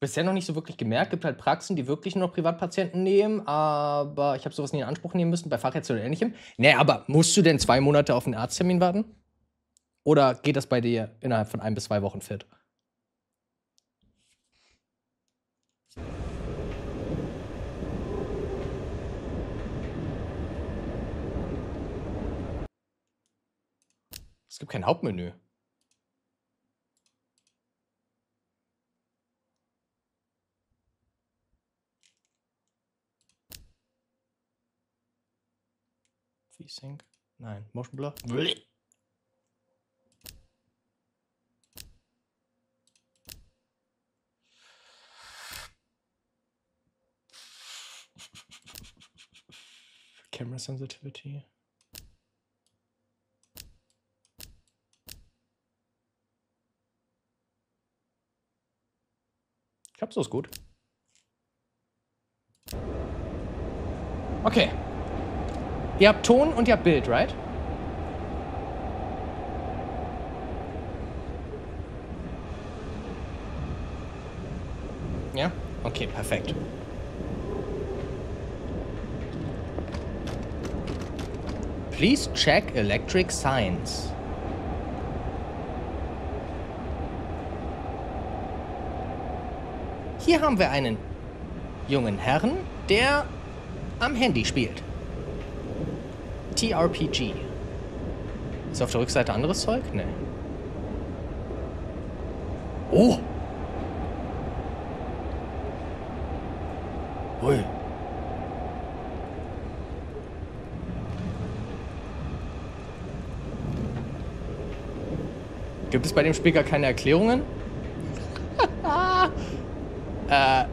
bisher noch nicht so wirklich gemerkt. Gibt halt Praxen, die wirklich nur noch Privatpatienten nehmen, aber ich habe sowas nie in Anspruch nehmen müssen, bei Fachärzten oder ähnlichem. Nee, aber musst du denn zwei Monate auf einen Arzttermin warten? Oder geht das bei dir innerhalb von ein bis zwei Wochen fit? Es gibt kein Hauptmenü. V-Sync? Nein. Motion Blur? Camera Sensitivity. Ich glaube, so ist gut. Okay. Ihr habt Ton und ihr habt Bild, right? Ja? Okay, perfekt. Please check electric signs. Hier haben wir einen jungen Herrn, der am Handy spielt. TRPG. Ist auf der Rückseite anderes Zeug? Nee. Oh! Ui. Gibt es bei dem Spiel gar keine Erklärungen? äh,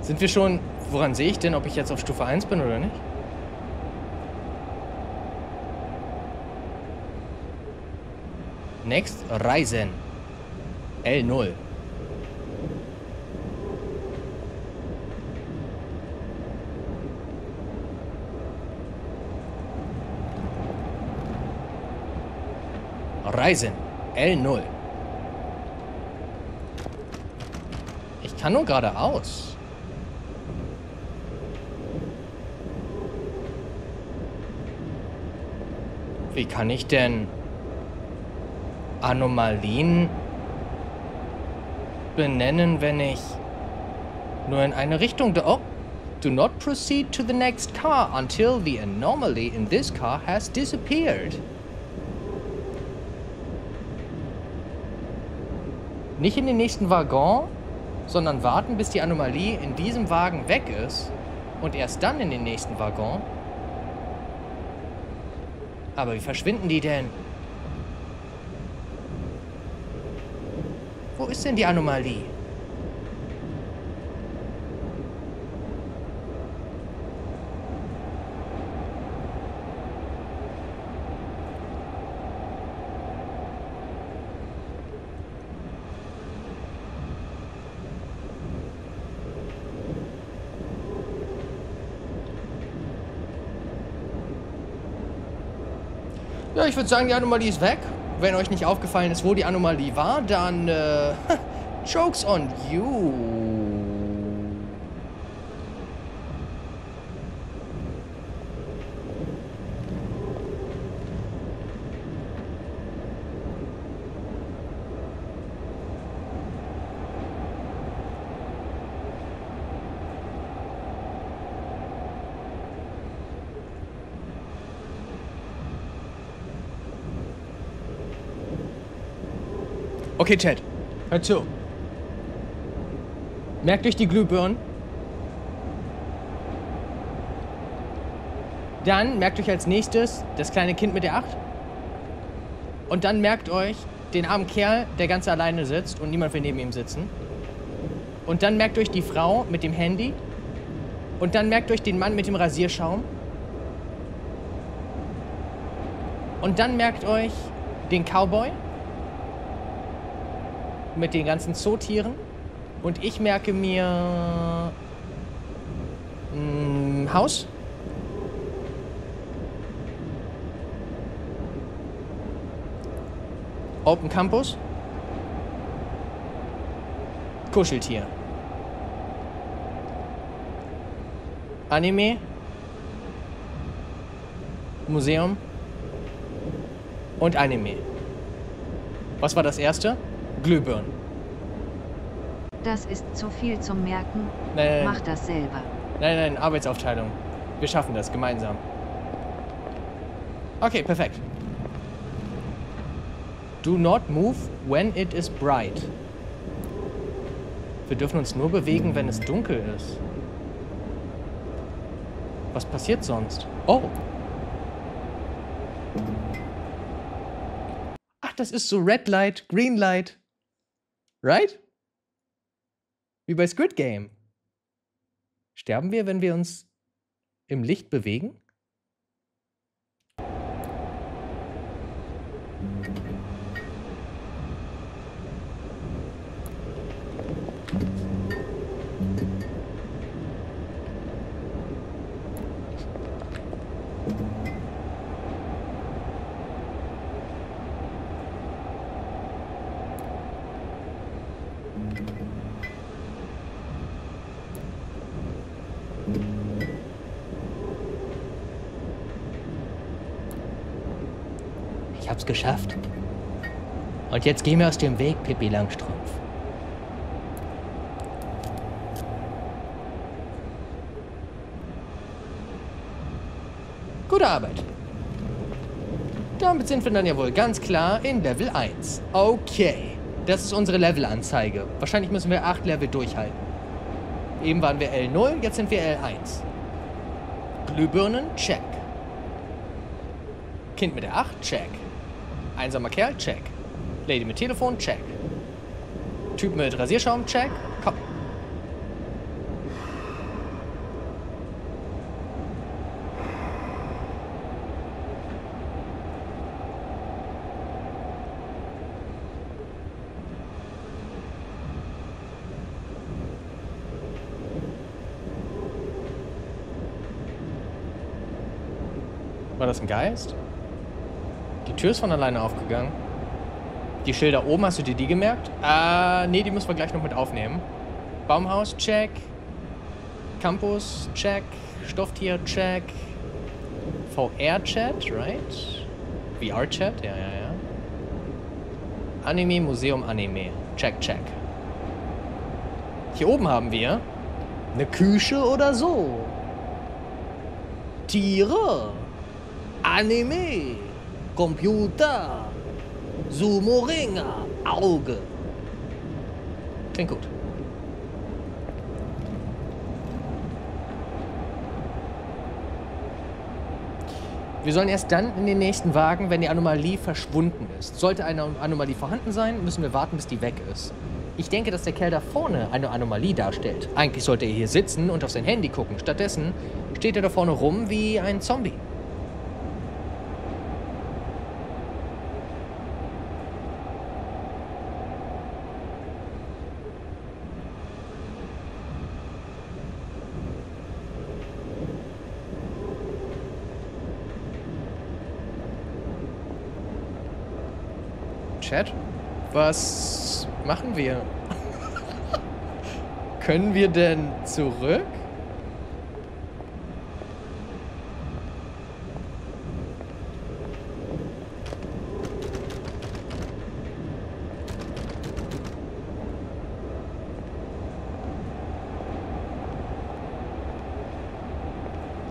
sind wir schon... Woran sehe ich denn, ob ich jetzt auf Stufe 1 bin oder nicht? Next, Reisen. L0. Reisen. L0. Ich kann nur geradeaus. Wie kann ich denn... Anomalien benennen, wenn ich nur in eine Richtung... Oh, do not proceed to the next car until the anomaly in this car has disappeared. Nicht in den nächsten Waggon, sondern warten, bis die Anomalie in diesem Wagen weg ist und erst dann in den nächsten Waggon. Aber wie verschwinden die denn? Wo ist denn die Anomalie? Ja, ich würde sagen, die Anomalie ist weg. Wenn euch nicht aufgefallen ist, wo die Anomalie war, dann äh, Jokes on you. Okay, Chat. Hört zu. Merkt euch die Glühbirnen. Dann merkt euch als nächstes das kleine Kind mit der Acht. Und dann merkt euch den armen Kerl, der ganz alleine sitzt und niemand will neben ihm sitzen. Und dann merkt euch die Frau mit dem Handy. Und dann merkt euch den Mann mit dem Rasierschaum. Und dann merkt euch den Cowboy mit den ganzen Zootieren. Und ich merke mir ein hm, Haus. Open Campus. Kuscheltier. Anime. Museum. Und Anime. Was war das erste? Glühbirnen. Das ist zu viel zum Merken. Nein, nein, Mach das selber. nein, nein, Arbeitsaufteilung. Wir schaffen das gemeinsam. Okay, perfekt. Do not move when it is bright. Wir dürfen uns nur bewegen, wenn es dunkel ist. Was passiert sonst? Oh. Ach, das ist so Red Light, Green Light. Right? Wie bei Squid Game. Sterben wir, wenn wir uns im Licht bewegen? Geschafft. Und jetzt geh mir aus dem Weg, Pippi Langstrumpf. Gute Arbeit. Damit sind wir dann ja wohl ganz klar in Level 1. Okay. Das ist unsere Levelanzeige. Wahrscheinlich müssen wir 8 Level durchhalten. Eben waren wir L0, jetzt sind wir L1. Glühbirnen, check. Kind mit der 8, check. Einsamer Kerl, check. Lady mit Telefon, check. Typ mit Rasierschaum, check. Komm. War das ein Geist? Die Tür ist von alleine aufgegangen. Die Schilder oben, hast du dir die gemerkt? Äh, nee, die müssen wir gleich noch mit aufnehmen. Baumhaus, check. Campus, check. Stofftier, check. VR-Chat, right? VR-Chat, ja, ja, ja. Anime, Museum, Anime. Check, check. Hier oben haben wir eine Küche oder so. Tiere. Anime. Computer. Sumo-Ringer. Auge. Klingt gut. Wir sollen erst dann in den nächsten Wagen, wenn die Anomalie verschwunden ist. Sollte eine Anomalie vorhanden sein, müssen wir warten, bis die weg ist. Ich denke, dass der Kerl da vorne eine Anomalie darstellt. Eigentlich sollte er hier sitzen und auf sein Handy gucken. Stattdessen steht er da vorne rum wie ein Zombie. Chat? Was machen wir? Können wir denn zurück?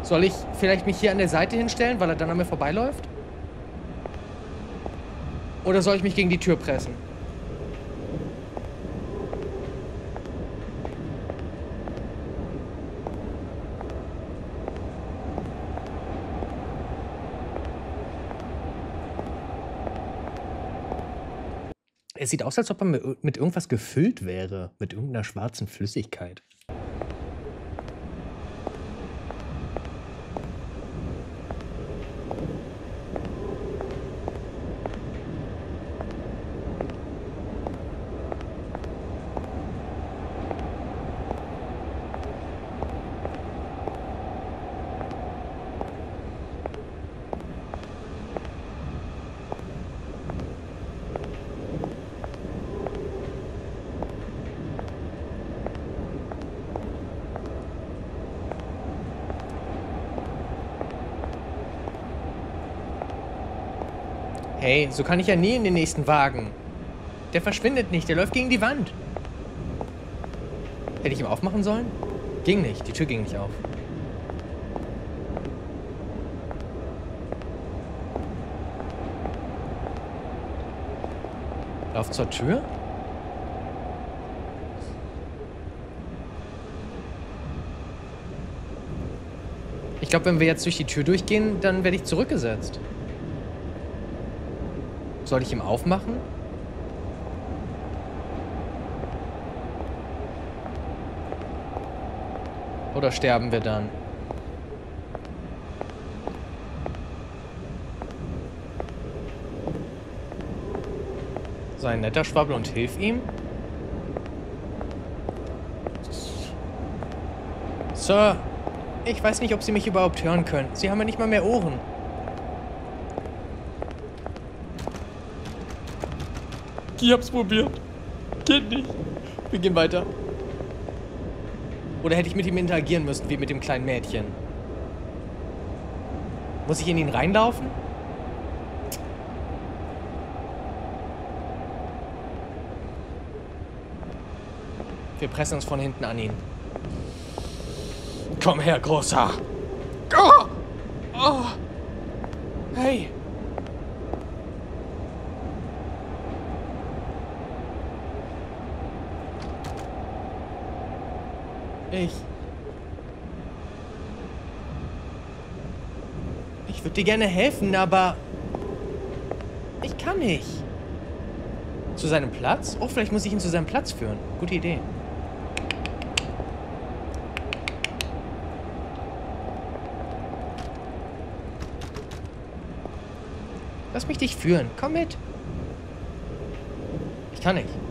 Soll ich vielleicht mich hier an der Seite hinstellen, weil er dann an mir vorbeiläuft? Oder soll ich mich gegen die Tür pressen? Es sieht aus, als ob mit mit irgendwas gefüllt wäre. Mit irgendeiner schwarzen Flüssigkeit. Hey, so kann ich ja nie in den nächsten Wagen. Der verschwindet nicht, der läuft gegen die Wand. Hätte ich ihm aufmachen sollen? Ging nicht, die Tür ging nicht auf. Lauf zur Tür? Ich glaube, wenn wir jetzt durch die Tür durchgehen, dann werde ich zurückgesetzt. Soll ich ihm aufmachen? Oder sterben wir dann? Sei ein netter Schwabbel und hilf ihm? Sir, ich weiß nicht, ob Sie mich überhaupt hören können. Sie haben ja nicht mal mehr Ohren. Ich hab's probiert. Geht nicht. Wir gehen weiter. Oder hätte ich mit ihm interagieren müssen, wie mit dem kleinen Mädchen? Muss ich in ihn reinlaufen? Wir pressen uns von hinten an ihn. Komm her, Großer. Oh! Oh! Hey! Ich. Ich würde dir gerne helfen, aber. Ich kann nicht. Zu seinem Platz? Oh, vielleicht muss ich ihn zu seinem Platz führen. Gute Idee. Lass mich dich führen. Komm mit. Ich kann nicht.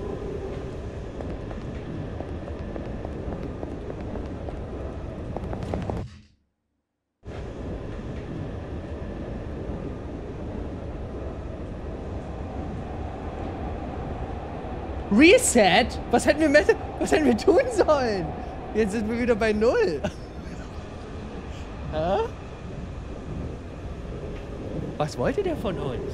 Reset? Was hätten wir, was hätten wir tun sollen? Jetzt sind wir wieder bei Null. Hä? Was wollte der von uns?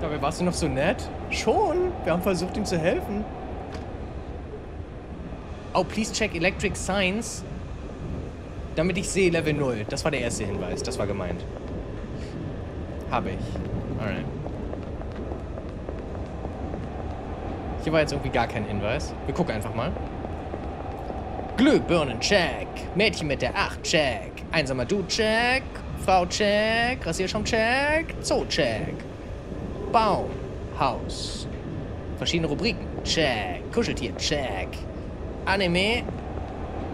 Dabei warst du noch so nett. Schon. Wir haben versucht, ihm zu helfen. Oh, please check electric signs damit ich sehe Level 0. Das war der erste Hinweis. Das war gemeint. Habe ich. Alright. Hier war jetzt irgendwie gar kein Hinweis. Wir gucken einfach mal. Glühbirnen, check. Mädchen mit der 8, check. Einsamer Du, check. Frau, check. Rasierschaum, check. Zoo, check. Baum, Haus. Verschiedene Rubriken, check. Kuscheltier, check. Anime,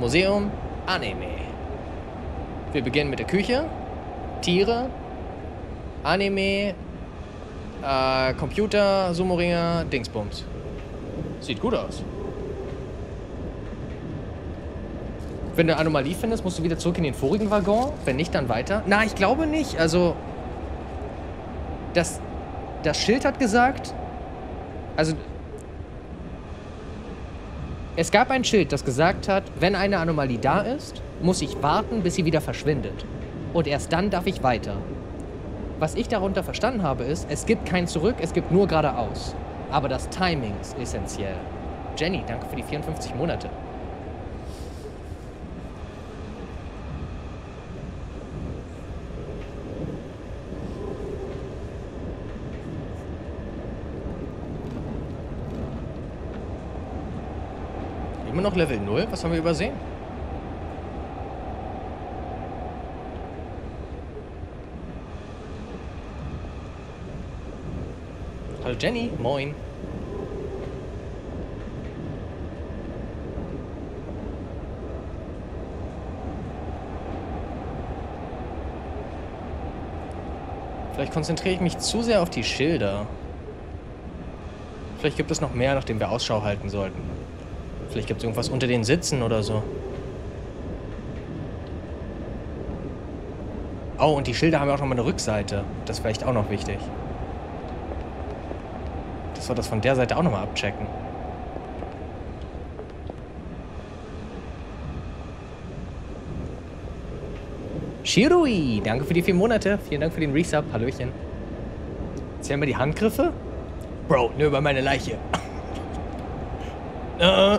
Museum, Anime. Wir beginnen mit der Küche. Tiere. Anime. Äh, Computer, Sumo-Ringer, Dingsbums. Sieht gut aus. Wenn du eine Anomalie findest, musst du wieder zurück in den vorigen Waggon. Wenn nicht, dann weiter. Na, ich glaube nicht. Also, das, das Schild hat gesagt... Also, es gab ein Schild, das gesagt hat, wenn eine Anomalie da ist, muss ich warten, bis sie wieder verschwindet. Und erst dann darf ich weiter. Was ich darunter verstanden habe, ist, es gibt kein Zurück, es gibt nur geradeaus. Aber das Timing ist essentiell. Jenny, danke für die 54 Monate. Noch Level 0? Was haben wir übersehen? Hallo Jenny, moin. Vielleicht konzentriere ich mich zu sehr auf die Schilder. Vielleicht gibt es noch mehr, nach dem wir Ausschau halten sollten. Vielleicht gibt es irgendwas unter den Sitzen oder so. Oh, und die Schilder haben ja auch noch mal eine Rückseite. Das ist vielleicht auch noch wichtig. Das wir das von der Seite auch noch mal abchecken. Shirui, danke für die vier Monate. Vielen Dank für den Resub. Hallöchen. Zählen wir die Handgriffe? Bro, nur über meine Leiche. äh.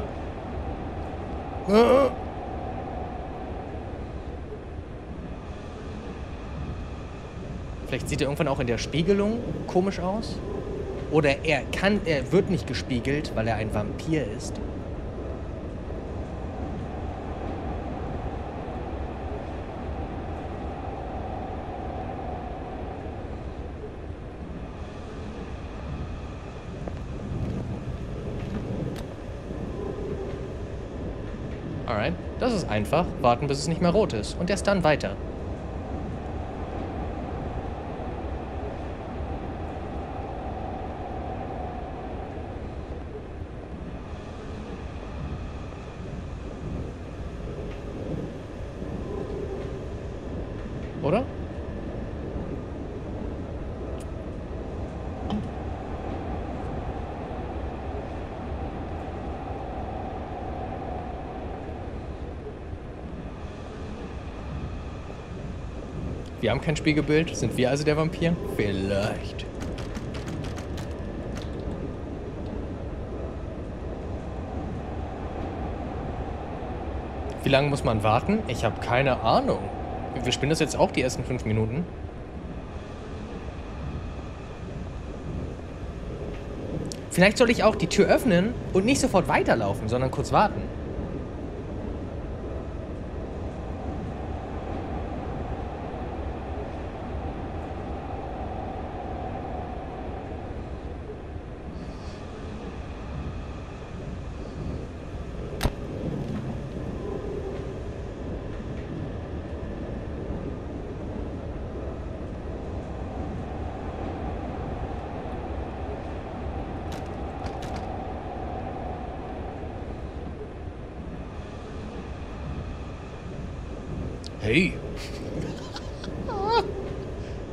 Vielleicht sieht er irgendwann auch in der Spiegelung komisch aus. Oder er kann, er wird nicht gespiegelt, weil er ein Vampir ist. Alright, das ist einfach. Warten, bis es nicht mehr rot ist. Und erst dann weiter. Oder? Wir haben kein Spiegelbild. Sind wir also der Vampir? Vielleicht. Wie lange muss man warten? Ich habe keine Ahnung. Wir spielen das jetzt auch die ersten fünf Minuten. Vielleicht soll ich auch die Tür öffnen und nicht sofort weiterlaufen, sondern kurz warten. Hey.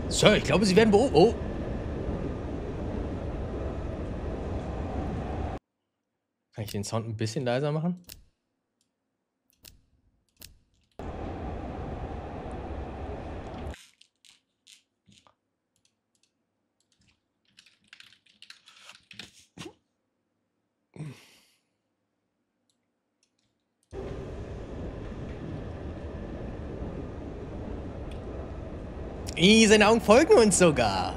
Sir, ich glaube, Sie werden beobachtet. Oh. Kann ich den Sound ein bisschen leiser machen? Seine Augen folgen uns sogar.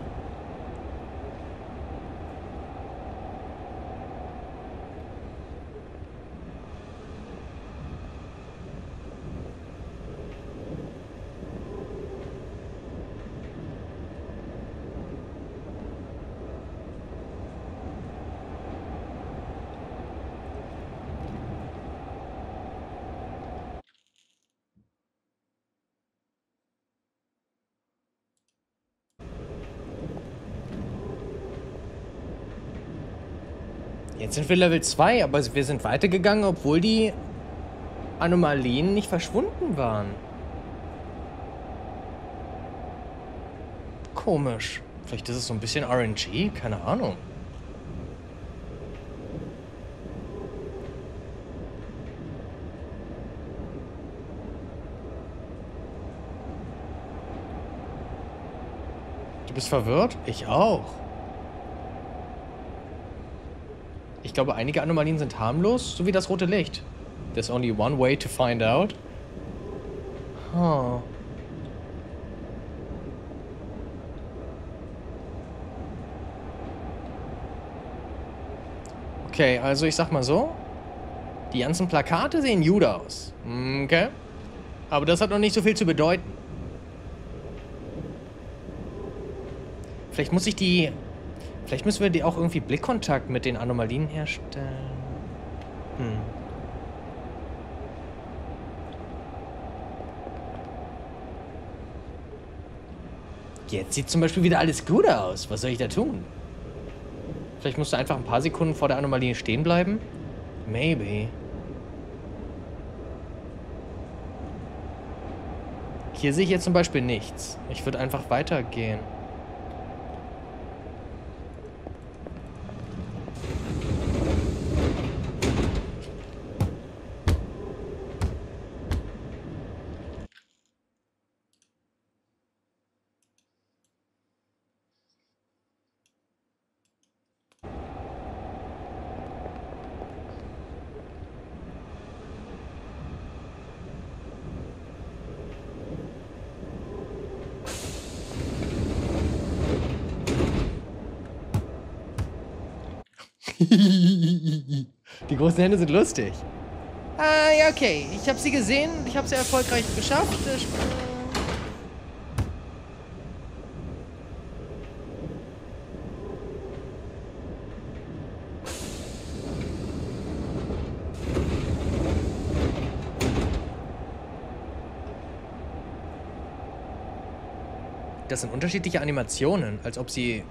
Jetzt sind wir Level 2, aber wir sind weitergegangen, obwohl die Anomalien nicht verschwunden waren. Komisch. Vielleicht ist es so ein bisschen RNG? Keine Ahnung. Du bist verwirrt? Ich auch. Ich glaube, einige Anomalien sind harmlos, so wie das rote Licht. There's only one way to find out. Huh. Okay, also ich sag mal so. Die ganzen Plakate sehen gut aus. Okay. Aber das hat noch nicht so viel zu bedeuten. Vielleicht muss ich die Vielleicht müssen wir die auch irgendwie Blickkontakt mit den Anomalien herstellen. Hm. Jetzt sieht zum Beispiel wieder alles gut aus. Was soll ich da tun? Vielleicht musst du einfach ein paar Sekunden vor der Anomalie stehen bleiben? Maybe. Hier sehe ich jetzt zum Beispiel nichts. Ich würde einfach weitergehen. Die Hände sind lustig. Ah, ja, okay. Ich habe sie gesehen. Ich habe sie erfolgreich geschafft. Äh, Das sind unterschiedliche Animationen, als ob sie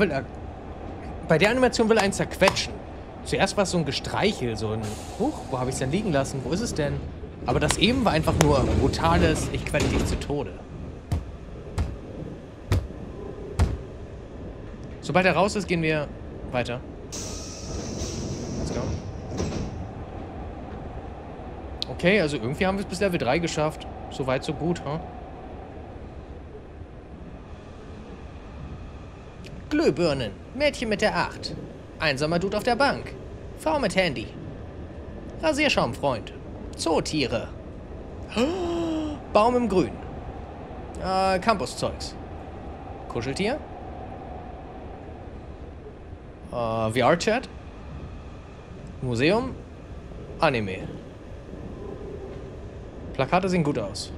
will er. Bei der Animation will er einen zerquetschen. Zuerst war es so ein Gestreichel, so ein. Huch, wo habe ich es denn liegen lassen? Wo ist es denn? Aber das eben war einfach nur brutales, ich quetsche dich zu Tode. Sobald er raus ist, gehen wir weiter. Let's go. Okay, also irgendwie haben wir es bis Level 3 geschafft. So weit, so gut, huh? Glühbirnen. Mädchen mit der 8. Einsamer Dude auf der Bank. Frau mit Handy. Rasierschaumfreund. Zootiere. Baum im Grün. Äh, Campuszeugs. Kuscheltier. Äh, VR-Chat. Museum. Anime. Plakate sehen gut aus.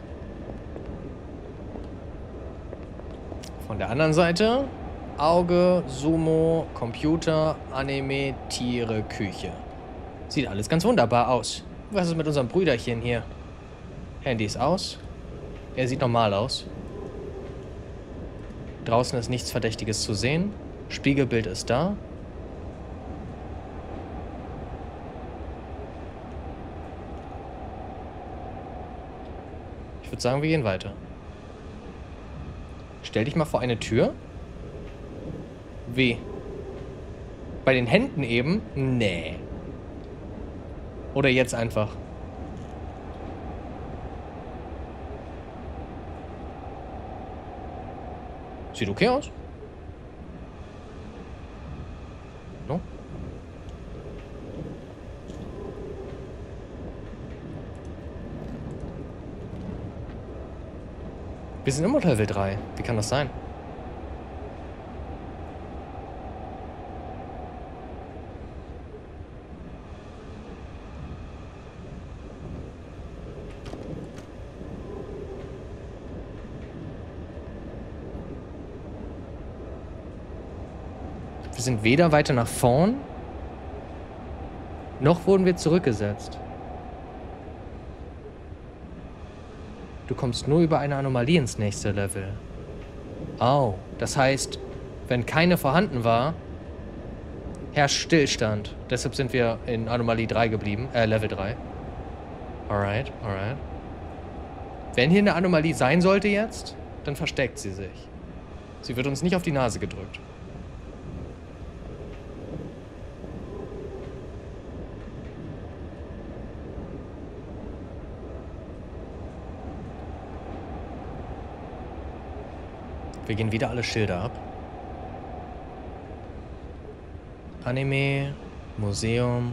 Von der anderen Seite Auge, Sumo, Computer, Anime, Tiere, Küche. Sieht alles ganz wunderbar aus. Was ist mit unserem Brüderchen hier? Handy ist aus. Er sieht normal aus. Draußen ist nichts Verdächtiges zu sehen. Spiegelbild ist da. Ich würde sagen, wir gehen weiter. Stell dich mal vor eine Tür. Wie? Bei den Händen eben? Nee. Oder jetzt einfach. Sieht okay aus. No? Wir sind immer Level 3. Wie kann das sein? Wir sind weder weiter nach vorn, noch wurden wir zurückgesetzt. Du kommst nur über eine Anomalie ins nächste Level. Oh, das heißt, wenn keine vorhanden war, herrscht Stillstand. Deshalb sind wir in Anomalie 3 geblieben, äh, Level 3. Alright, alright. Wenn hier eine Anomalie sein sollte jetzt, dann versteckt sie sich. Sie wird uns nicht auf die Nase gedrückt. Wir gehen wieder alle Schilder ab. Anime, Museum,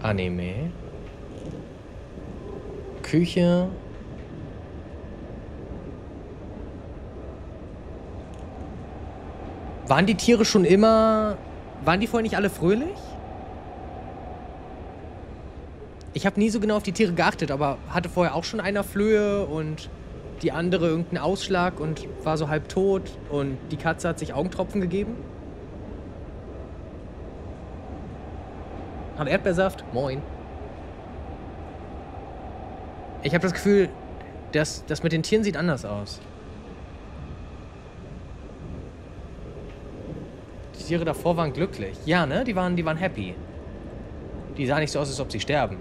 Anime, Küche, Waren die Tiere schon immer... Waren die vorher nicht alle fröhlich? Ich habe nie so genau auf die Tiere geachtet, aber hatte vorher auch schon einer Flöhe und die andere irgendeinen Ausschlag und war so halb tot und die Katze hat sich Augentropfen gegeben. Hat Erdbeersaft? Moin. Ich habe das Gefühl, das, das mit den Tieren sieht anders aus. Die Tiere davor waren glücklich. Ja, ne? Die waren, die waren happy. Die sahen nicht so aus, als ob sie sterben.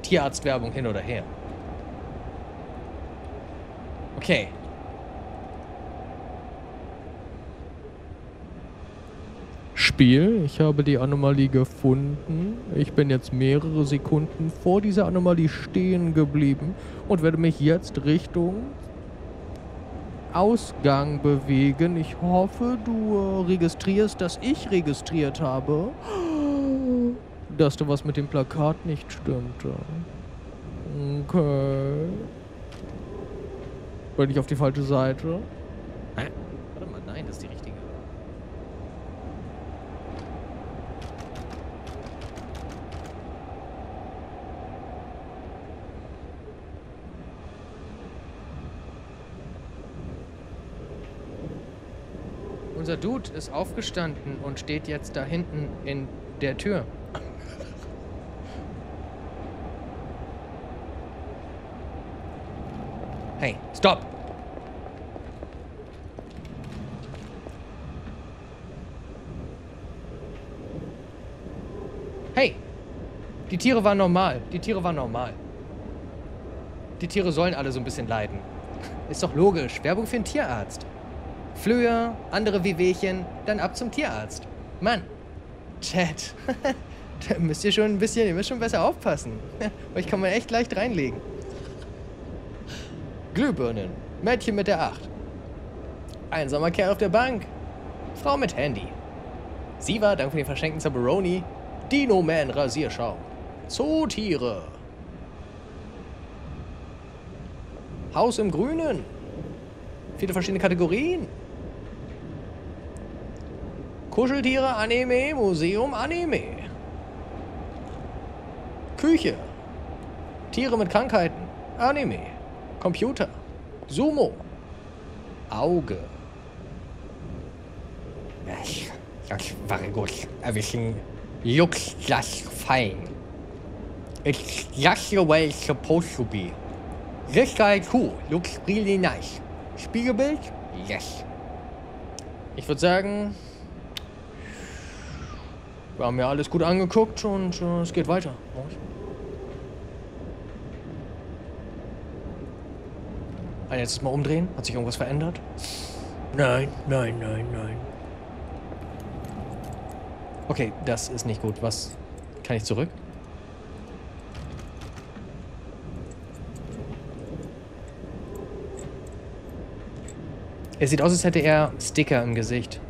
Tierarztwerbung hin oder her. Okay. Spiel, ich habe die Anomalie gefunden. Ich bin jetzt mehrere Sekunden vor dieser Anomalie stehen geblieben und werde mich jetzt Richtung Ausgang bewegen. Ich hoffe, du registrierst, dass ich registriert habe, dass da was mit dem Plakat nicht stimmte. Okay. Bin ich auf die falsche Seite? Hä? Warte mal, nein, das ist die richtige. Unser Dude ist aufgestanden und steht jetzt da hinten in der Tür. Hey, stop! Hey! Die Tiere waren normal. Die Tiere waren normal. Die Tiere sollen alle so ein bisschen leiden. Ist doch logisch. Werbung für einen Tierarzt. Flöhe, andere Wehwehchen, dann ab zum Tierarzt. Mann, Chat, da müsst ihr schon ein bisschen, ihr müsst schon besser aufpassen. Euch kann man echt leicht reinlegen. Glühbirnen, Mädchen mit der Acht. Einsamer Kerl auf der Bank, Frau mit Handy. Sie war, dank für den verschenkten Zabaroni, Dino Man Rasierschaum. Zootiere. Haus im Grünen. Viele verschiedene Kategorien. Kuscheltiere, Anime, Museum, Anime. Küche. Tiere mit Krankheiten, Anime. Computer. Sumo. Auge. Yes, that's very good. Everything looks just fine. It's just the way it's supposed to be. This guy too looks really nice. Spiegelbild? Yes. Ich würde sagen, wir haben ja alles gut angeguckt und äh, es geht weiter. Ein letztes Mal umdrehen? Hat sich irgendwas verändert? Nein, nein, nein, nein. Okay, das ist nicht gut. Was kann ich zurück? Er sieht aus, als hätte er Sticker im Gesicht.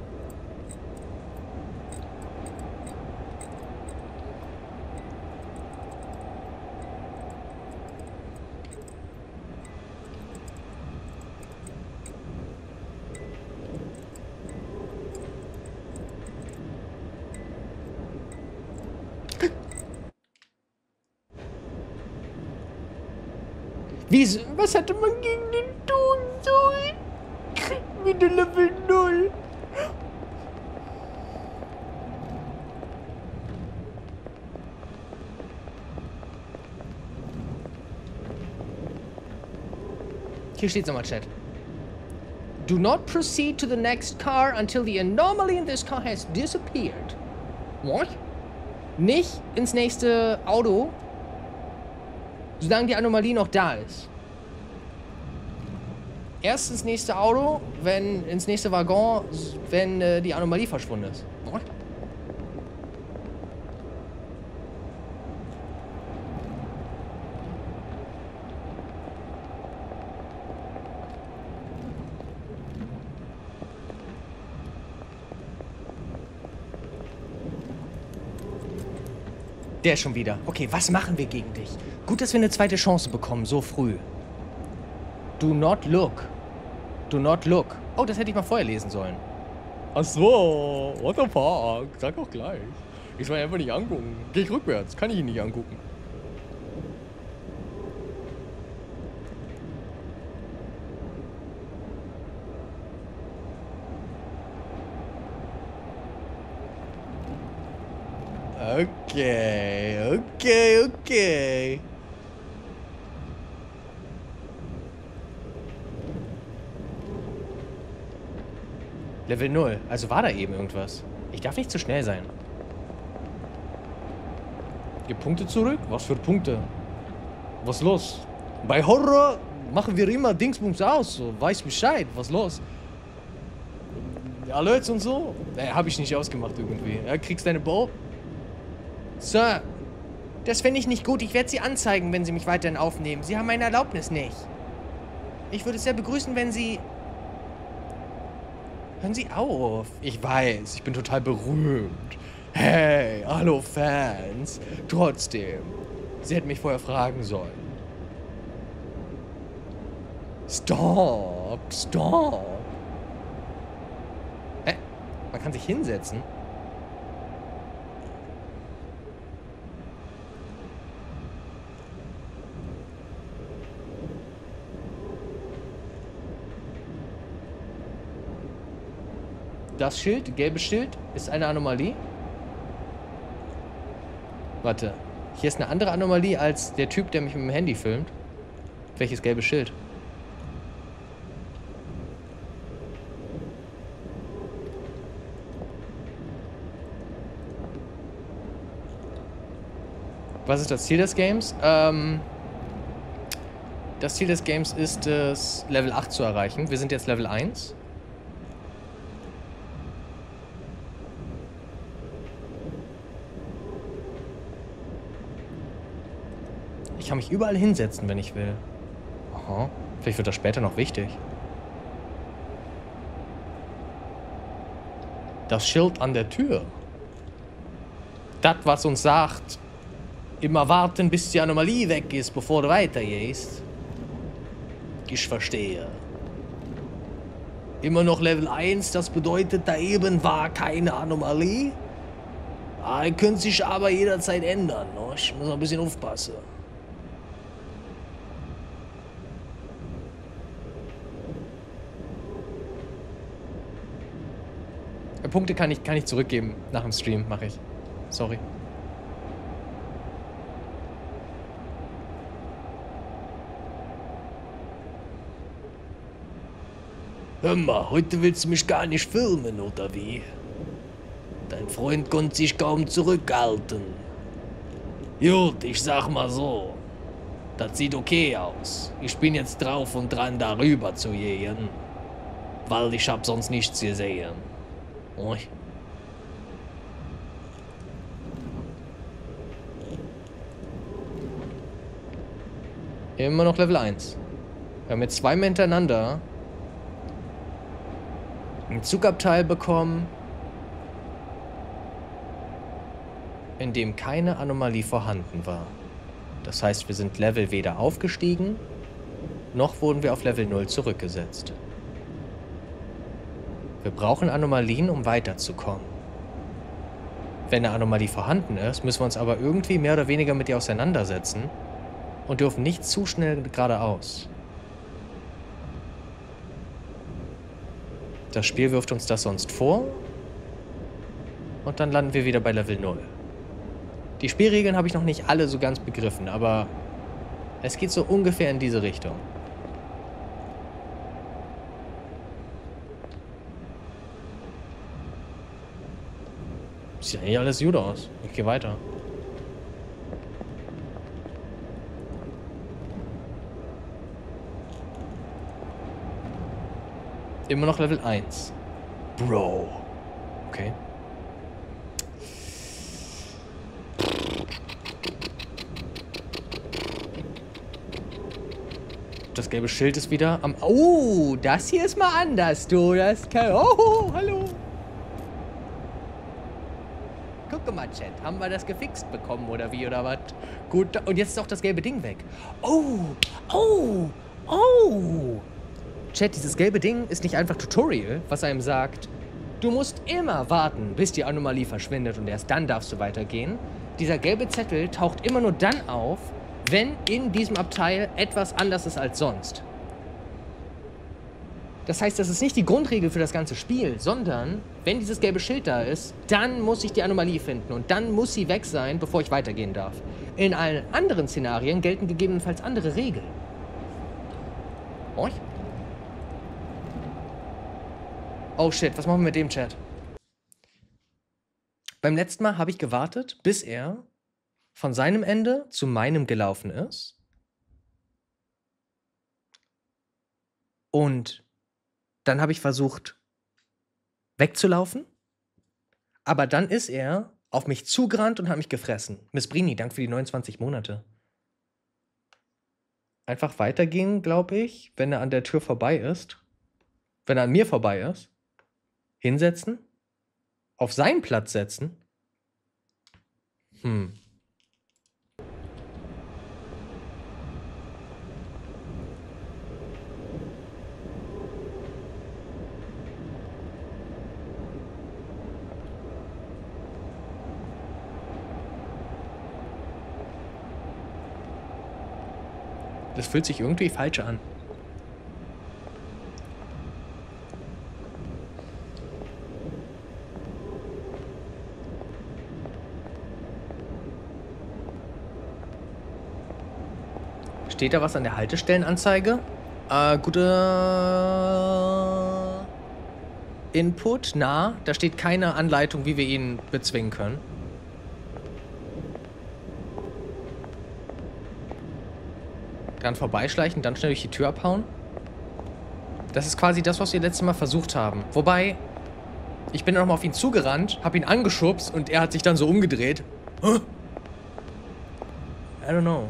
Wie, was hätte man gegen den tun sollen? Wieder Level 0. Hier steht's nochmal, Chat. Do not proceed to the next car until the anomaly in this car has disappeared. What? Nicht ins nächste Auto, solange die Anomalie noch da ist. Erst ins nächste Auto, wenn ins nächste Waggon, wenn äh, die Anomalie verschwunden ist. What? Der schon wieder. Okay, was machen wir gegen dich? Gut, dass wir eine zweite Chance bekommen, so früh. Do not look. Do not look. Oh, das hätte ich mal vorher lesen sollen. Ach so, what the fuck? Sag auch gleich. Ich soll einfach nicht angucken. Geh ich rückwärts, kann ich ihn nicht angucken. Okay, okay, okay. Level 0. Also war da eben irgendwas. Ich darf nicht zu schnell sein. Gib Punkte zurück? Was für Punkte? Was los? Bei Horror machen wir immer Dingsbums aus. So, weiß Bescheid. Was los? Alerts und so? Äh, hab ich nicht ausgemacht irgendwie. Ja, kriegst deine Bow? Sir, das finde ich nicht gut. Ich werde Sie anzeigen, wenn Sie mich weiterhin aufnehmen. Sie haben meine Erlaubnis nicht. Ich würde es sehr begrüßen, wenn Sie... Hören Sie auf. Ich weiß, ich bin total berühmt. Hey, hallo Fans. Trotzdem, Sie hätten mich vorher fragen sollen. Stop, stop. Hä? Man kann sich hinsetzen? Das Schild, gelbe Schild, ist eine Anomalie. Warte. Hier ist eine andere Anomalie als der Typ, der mich mit dem Handy filmt. Welches gelbe Schild? Was ist das Ziel des Games? Ähm, das Ziel des Games ist es, Level 8 zu erreichen. Wir sind jetzt Level 1. kann mich überall hinsetzen, wenn ich will. Aha. Vielleicht wird das später noch wichtig. Das Schild an der Tür. Das, was uns sagt, immer warten, bis die Anomalie weg ist, bevor du weitergehst. Ich verstehe. Immer noch Level 1, das bedeutet, da eben war keine Anomalie. Ah, könnte sich aber jederzeit ändern. Ne? Ich muss ein bisschen aufpassen. Punkte kann ich, kann ich zurückgeben nach dem Stream, mache ich. Sorry. Hör mal, heute willst du mich gar nicht filmen, oder wie? Dein Freund konnte sich kaum zurückhalten. Gut, ich sag mal so. Das sieht okay aus. Ich bin jetzt drauf und dran, darüber zu gehen. Weil ich hab sonst nichts gesehen. Ui. Immer noch Level 1. Wir haben jetzt zweimal hintereinander ein Zugabteil bekommen, in dem keine Anomalie vorhanden war. Das heißt, wir sind Level weder aufgestiegen, noch wurden wir auf Level 0 zurückgesetzt. Wir brauchen Anomalien, um weiterzukommen. Wenn eine Anomalie vorhanden ist, müssen wir uns aber irgendwie mehr oder weniger mit ihr auseinandersetzen und dürfen nicht zu schnell geradeaus. Das Spiel wirft uns das sonst vor und dann landen wir wieder bei Level 0. Die Spielregeln habe ich noch nicht alle so ganz begriffen, aber es geht so ungefähr in diese Richtung. Sieht eigentlich alles gut aus. Ich gehe weiter. Immer noch Level 1. Bro. Okay. Das gelbe Schild ist wieder am... Oh, das hier ist mal anders, du. Das kann... Oh, hallo. Guck mal, Chat, haben wir das gefixt bekommen oder wie oder was? Gut, und jetzt ist auch das gelbe Ding weg. Oh, oh, oh. Chat, dieses gelbe Ding ist nicht einfach Tutorial, was einem sagt, du musst immer warten, bis die Anomalie verschwindet und erst dann darfst du weitergehen. Dieser gelbe Zettel taucht immer nur dann auf, wenn in diesem Abteil etwas anders ist als sonst. Das heißt, das ist nicht die Grundregel für das ganze Spiel, sondern wenn dieses gelbe Schild da ist, dann muss ich die Anomalie finden und dann muss sie weg sein, bevor ich weitergehen darf. In allen anderen Szenarien gelten gegebenenfalls andere Regeln. Oh, oh shit, was machen wir mit dem Chat? Beim letzten Mal habe ich gewartet, bis er von seinem Ende zu meinem gelaufen ist. Und dann habe ich versucht, wegzulaufen. Aber dann ist er auf mich zugerannt und hat mich gefressen. Miss Brini, danke für die 29 Monate. Einfach weitergehen, glaube ich, wenn er an der Tür vorbei ist. Wenn er an mir vorbei ist. Hinsetzen. Auf seinen Platz setzen. Hm. Das fühlt sich irgendwie falsch an. Steht da was an der Haltestellenanzeige? Äh, guter Input, na, da steht keine Anleitung, wie wir ihn bezwingen können. Dann vorbeischleichen, dann schnell durch die Tür abhauen. Das ist quasi das, was wir letztes Mal versucht haben. Wobei, ich bin nochmal auf ihn zugerannt, hab ihn angeschubst und er hat sich dann so umgedreht. Huh? I don't know.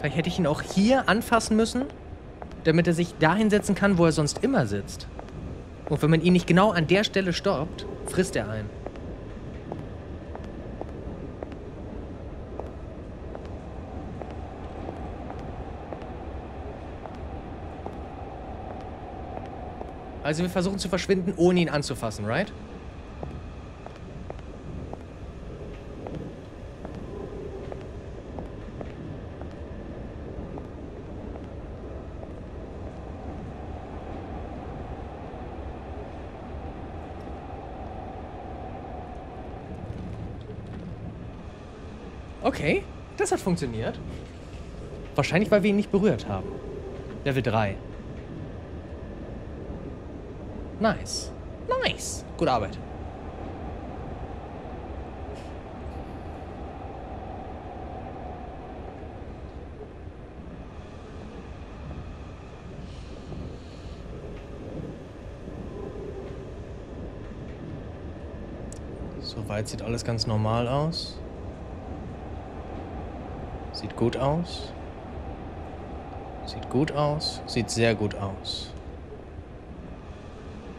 Vielleicht hätte ich ihn auch hier anfassen müssen, damit er sich dahin setzen kann, wo er sonst immer sitzt. Und wenn man ihn nicht genau an der Stelle stoppt, frisst er ein. Also wir versuchen zu verschwinden, ohne ihn anzufassen, right? Das hat funktioniert. Wahrscheinlich, weil wir ihn nicht berührt haben. Level 3. Nice. Nice. Gute Arbeit. Soweit sieht alles ganz normal aus. Sieht gut aus. Sieht gut aus. Sieht sehr gut aus.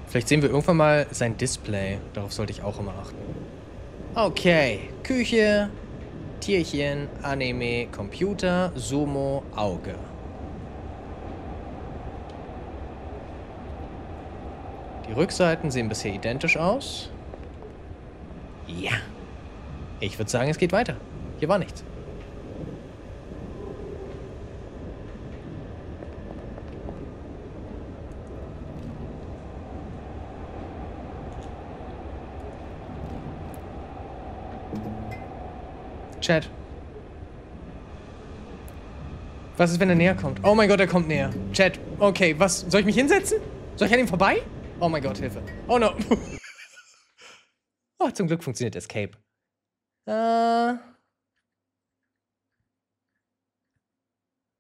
Vielleicht sehen wir irgendwann mal sein Display. Darauf sollte ich auch immer achten. Okay. Küche, Tierchen, Anime, Computer, Sumo, Auge. Die Rückseiten sehen bisher identisch aus. Ja. Ich würde sagen, es geht weiter. Hier war nichts. Chat. Was ist, wenn er näher kommt? Oh mein Gott, er kommt näher. Chat. Okay, was? Soll ich mich hinsetzen? Soll ich an ihm vorbei? Oh mein Gott, Hilfe. Oh no. oh, zum Glück funktioniert Escape. Äh.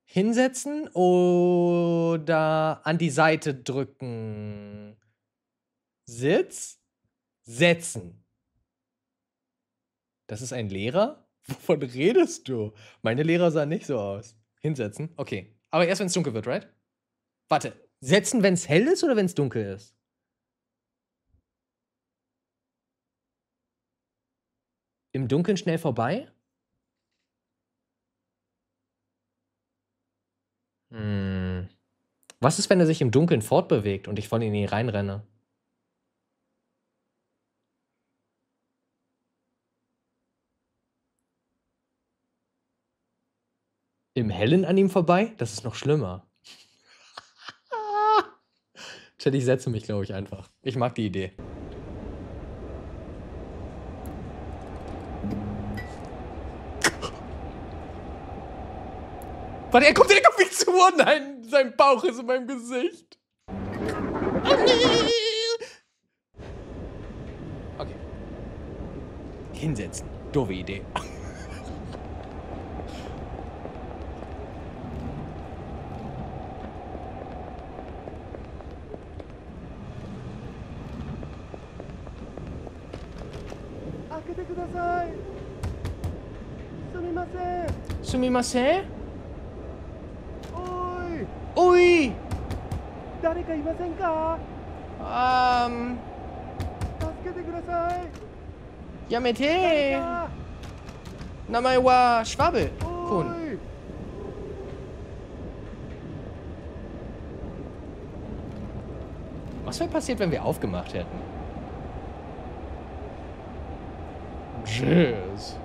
Hinsetzen oder an die Seite drücken? Sitz? Setzen. Das ist ein Lehrer? Wovon redest du? Meine Lehrer sahen nicht so aus. Hinsetzen? Okay. Aber erst, wenn es dunkel wird, right? Warte. Setzen, wenn es hell ist oder wenn es dunkel ist? Im Dunkeln schnell vorbei? Hm. Was ist, wenn er sich im Dunkeln fortbewegt und ich von ihm reinrenne? Im Hellen an ihm vorbei? Das ist noch schlimmer. Chat, ich setze mich, glaube ich, einfach. Ich mag die Idee. Warte, er kommt direkt auf mich zu. Oh nein, sein Bauch ist in meinem Gesicht. Okay. Hinsetzen. Doofe Idee. Sumimasen. Oi. Ui! Dareka imasen ka? Ähm. Tasukete kudasai. Yamete. Namae wa Schwabe. Kun. Was wäre passiert, wenn wir aufgemacht hätten? Jizz.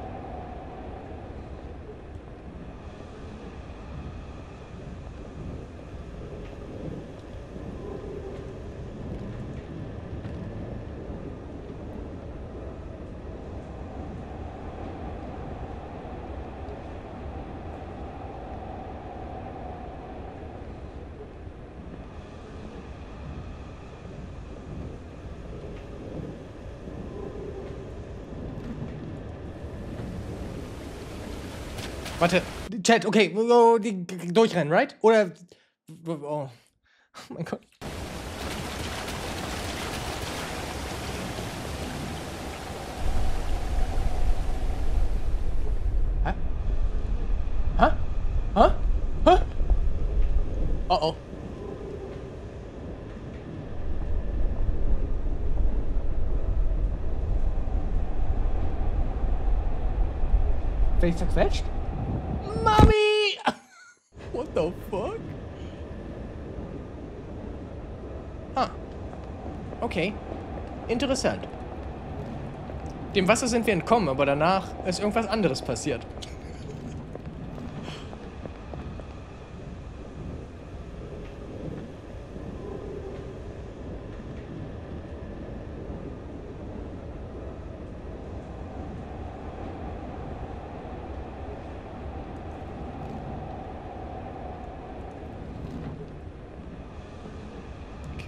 Warte, Chat, okay, durchrennen, right? Oder. Oh, oh mein Gott. Hä? Hä? Hä? Oh oh. Bin ich zerquetscht? The fuck? Ah. Okay. Interessant. Dem Wasser sind wir entkommen, aber danach ist irgendwas anderes passiert.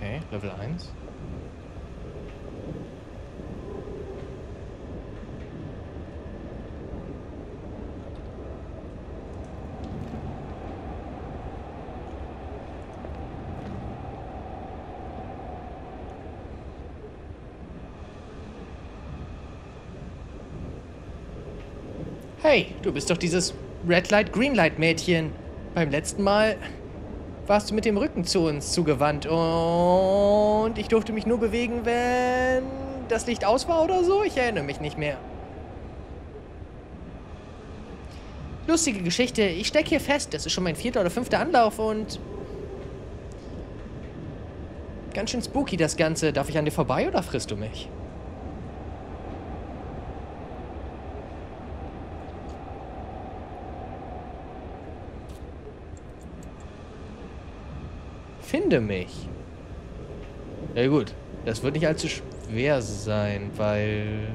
Okay, Level 1. Hey, du bist doch dieses Red Light, Green Light Mädchen. Beim letzten Mal warst du mit dem Rücken zu uns zugewandt und ich durfte mich nur bewegen, wenn das Licht aus war oder so. Ich erinnere mich nicht mehr. Lustige Geschichte. Ich stecke hier fest. Das ist schon mein vierter oder fünfter Anlauf und... Ganz schön spooky das Ganze. Darf ich an dir vorbei oder frisst du mich? Finde mich. Ja gut, das wird nicht allzu schwer sein, weil...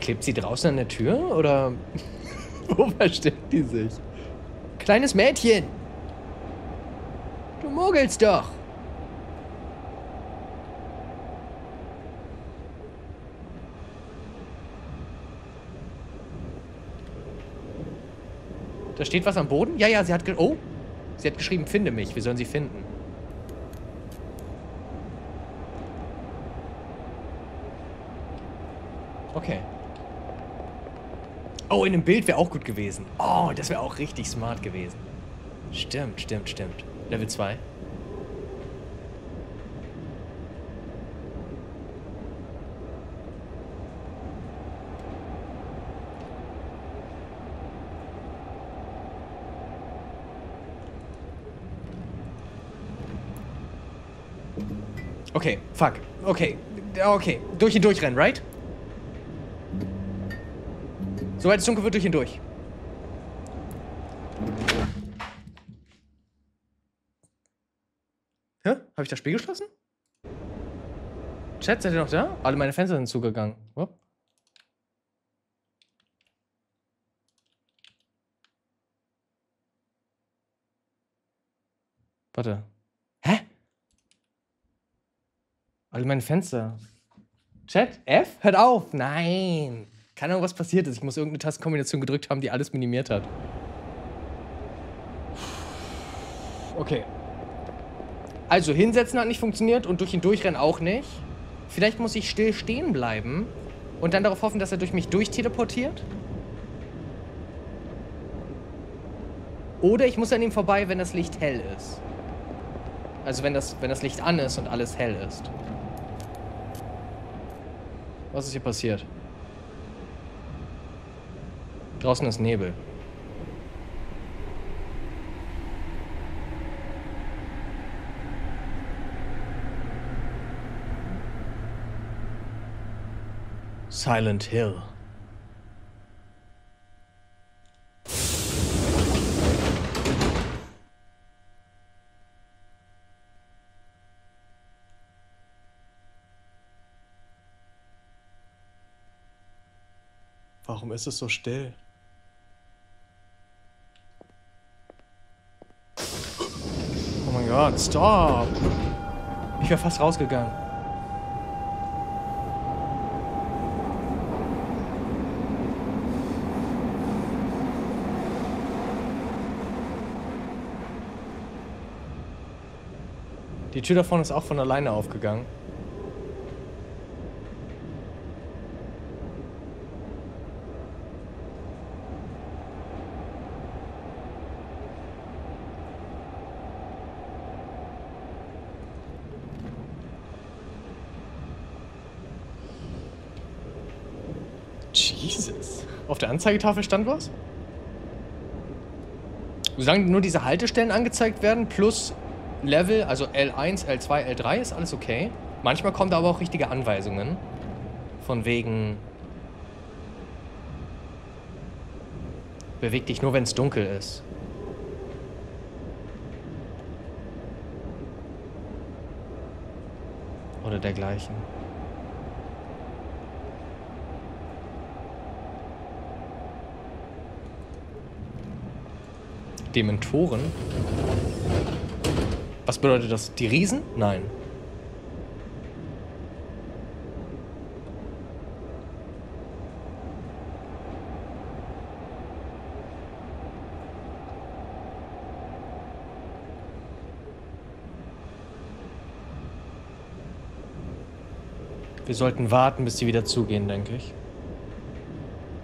Klebt sie draußen an der Tür oder wo versteckt die sich? Kleines Mädchen! Du mogelst doch! Da steht was am Boden? Ja, ja, sie hat Oh! Sie hat geschrieben, finde mich. Wir sollen sie finden. Okay. Oh, in dem Bild wäre auch gut gewesen. Oh, das wäre auch richtig smart gewesen. Stimmt, stimmt, stimmt. Level 2. Okay, fuck. Okay, okay. Durch ihn durchrennen, right? Sobald es dunkel wird, durch ihn durch. Hä? Habe ich das Spiel geschlossen? Chat, seid ihr noch da? Alle meine Fenster sind zugegangen. Wupp. Warte. Hä? Alle meine Fenster. Chat? F? Hört auf! Nein! Keine Ahnung, was passiert ist. Ich muss irgendeine Tastenkombination gedrückt haben, die alles minimiert hat. Okay. Also, hinsetzen hat nicht funktioniert und durch ihn durchrennen auch nicht. Vielleicht muss ich still stehen bleiben und dann darauf hoffen, dass er durch mich durchteleportiert. Oder ich muss an ihm vorbei, wenn das Licht hell ist. Also wenn das, wenn das Licht an ist und alles hell ist. Was ist hier passiert? Draußen ist Nebel. Silent Hill. Warum ist es so still? Oh mein Gott, stop! Ich wäre fast rausgegangen. Die Tür davon ist auch von alleine aufgegangen. Jesus. Auf der Anzeigetafel stand was? Solange nur diese Haltestellen angezeigt werden, plus Level, also L1, L2, L3, ist alles okay. Manchmal kommen da aber auch richtige Anweisungen. Von wegen... Beweg dich nur, wenn es dunkel ist. Oder dergleichen. Dementoren? Was bedeutet das? Die Riesen? Nein. Wir sollten warten, bis sie wieder zugehen, denke ich.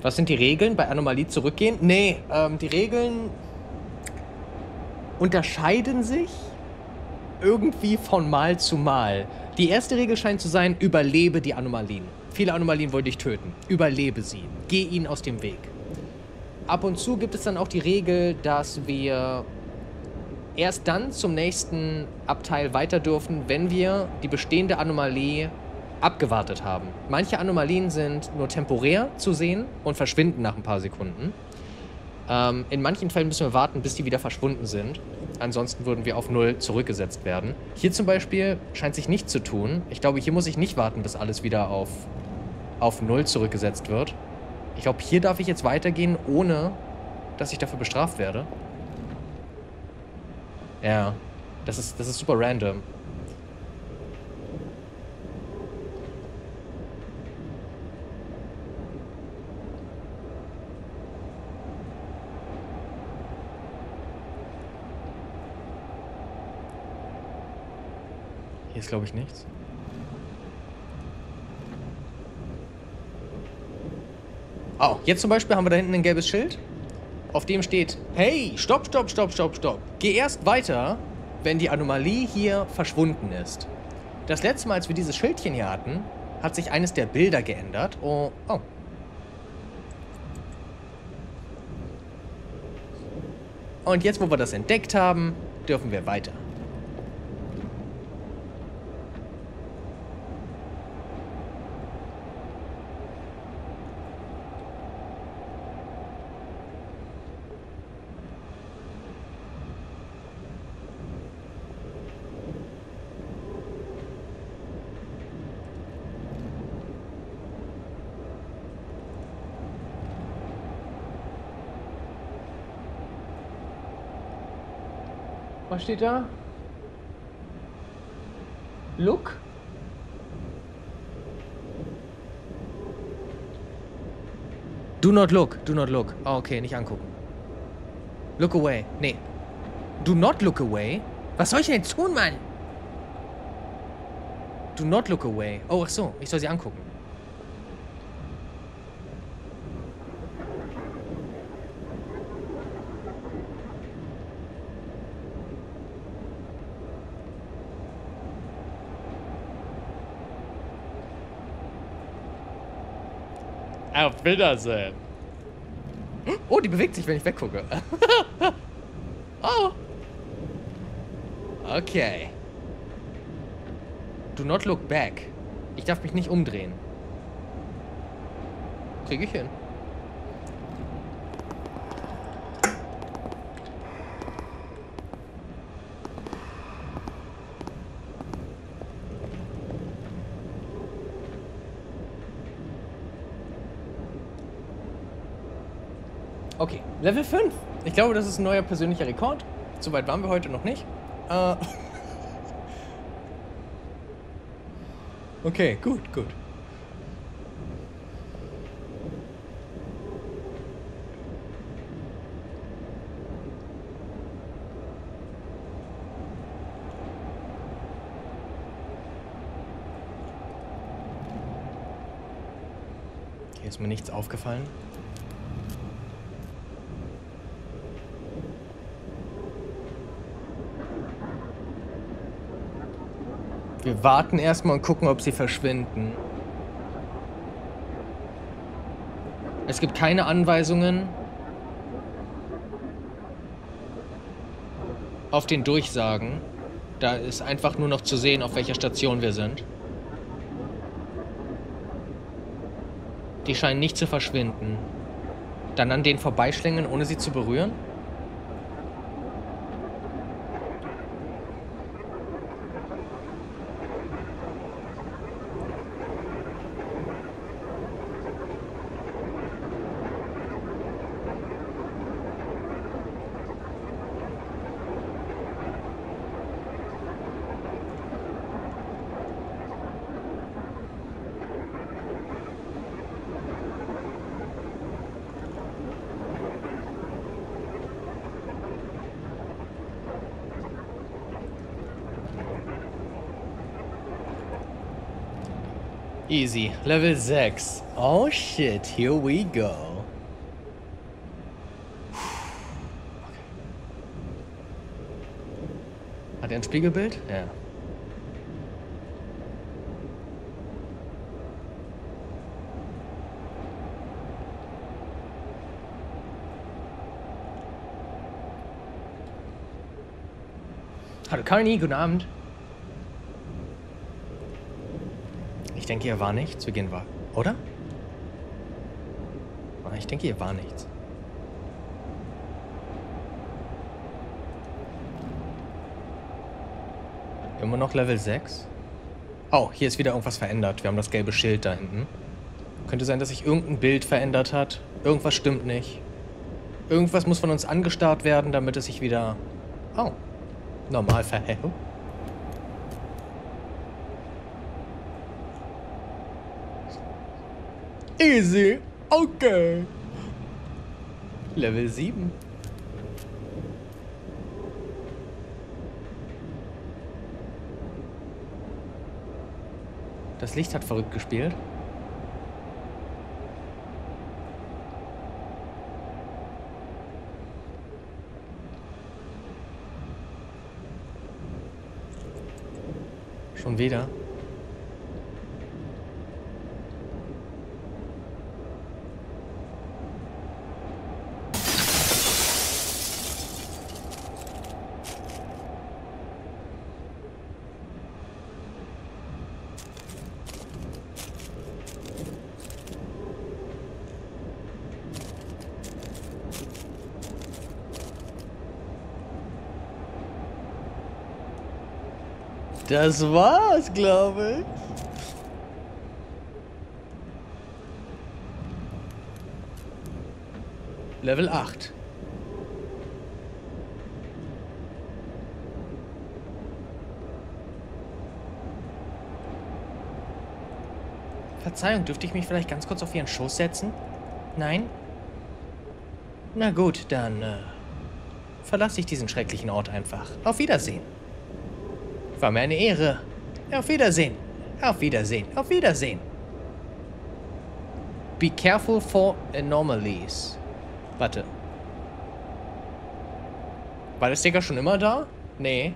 Was sind die Regeln? Bei Anomalie zurückgehen? Nee, ähm, die Regeln unterscheiden sich irgendwie von Mal zu Mal. Die erste Regel scheint zu sein, überlebe die Anomalien. Viele Anomalien wollen dich töten. Überlebe sie. Geh ihnen aus dem Weg. Ab und zu gibt es dann auch die Regel, dass wir erst dann zum nächsten Abteil weiter dürfen, wenn wir die bestehende Anomalie abgewartet haben. Manche Anomalien sind nur temporär zu sehen und verschwinden nach ein paar Sekunden. Ähm, in manchen Fällen müssen wir warten, bis die wieder verschwunden sind. Ansonsten würden wir auf Null zurückgesetzt werden. Hier zum Beispiel scheint sich nichts zu tun. Ich glaube, hier muss ich nicht warten, bis alles wieder auf, auf Null zurückgesetzt wird. Ich glaube, hier darf ich jetzt weitergehen, ohne dass ich dafür bestraft werde. Ja, das ist, das ist super random. Ist, glaube ich, nichts. Oh, jetzt zum Beispiel haben wir da hinten ein gelbes Schild, auf dem steht, hey, stopp, stopp, stopp, stopp, stopp. Geh erst weiter, wenn die Anomalie hier verschwunden ist. Das letzte Mal, als wir dieses Schildchen hier hatten, hat sich eines der Bilder geändert. Oh, oh. Und jetzt, wo wir das entdeckt haben, dürfen wir weiter. Was steht da? Look? Do not look, do not look. Oh, okay, nicht angucken. Look away. Nee. Do not look away? Was soll ich denn tun, Mann? Do not look away. Oh, ach so, ich soll sie angucken. Auf Wiedersehen. Oh, die bewegt sich, wenn ich weggucke. oh. Okay. Do not look back. Ich darf mich nicht umdrehen. Kriege ich hin. Okay, Level 5. Ich glaube, das ist ein neuer persönlicher Rekord. Soweit waren wir heute noch nicht. Äh okay, gut, gut. Hier ist mir nichts aufgefallen. Warten erstmal und gucken, ob sie verschwinden. Es gibt keine Anweisungen auf den Durchsagen. Da ist einfach nur noch zu sehen, auf welcher Station wir sind. Die scheinen nicht zu verschwinden. Dann an denen vorbeischlängeln, ohne sie zu berühren? Easy. Level 6. Oh shit, here we go. Hat er ein Spiegelbild? Ja. Conny, guten Abend. Ich denke, hier war nichts. Wir gehen war. Oder? Ah, Ich denke, hier war nichts. Immer noch Level 6? Oh, hier ist wieder irgendwas verändert. Wir haben das gelbe Schild da hinten. Könnte sein, dass sich irgendein Bild verändert hat. Irgendwas stimmt nicht. Irgendwas muss von uns angestarrt werden, damit es sich wieder... Oh. Normal verhält. Easy. Okay. Level 7. Das Licht hat verrückt gespielt. Schon wieder. Das war's, glaube ich. Level 8. Verzeihung, dürfte ich mich vielleicht ganz kurz auf Ihren Schoß setzen? Nein? Na gut, dann äh, verlasse ich diesen schrecklichen Ort einfach. Auf Wiedersehen. War mir eine Ehre. Auf Wiedersehen. Auf Wiedersehen. Auf Wiedersehen. Be careful for anomalies. Warte. War der Sticker schon immer da? Nee.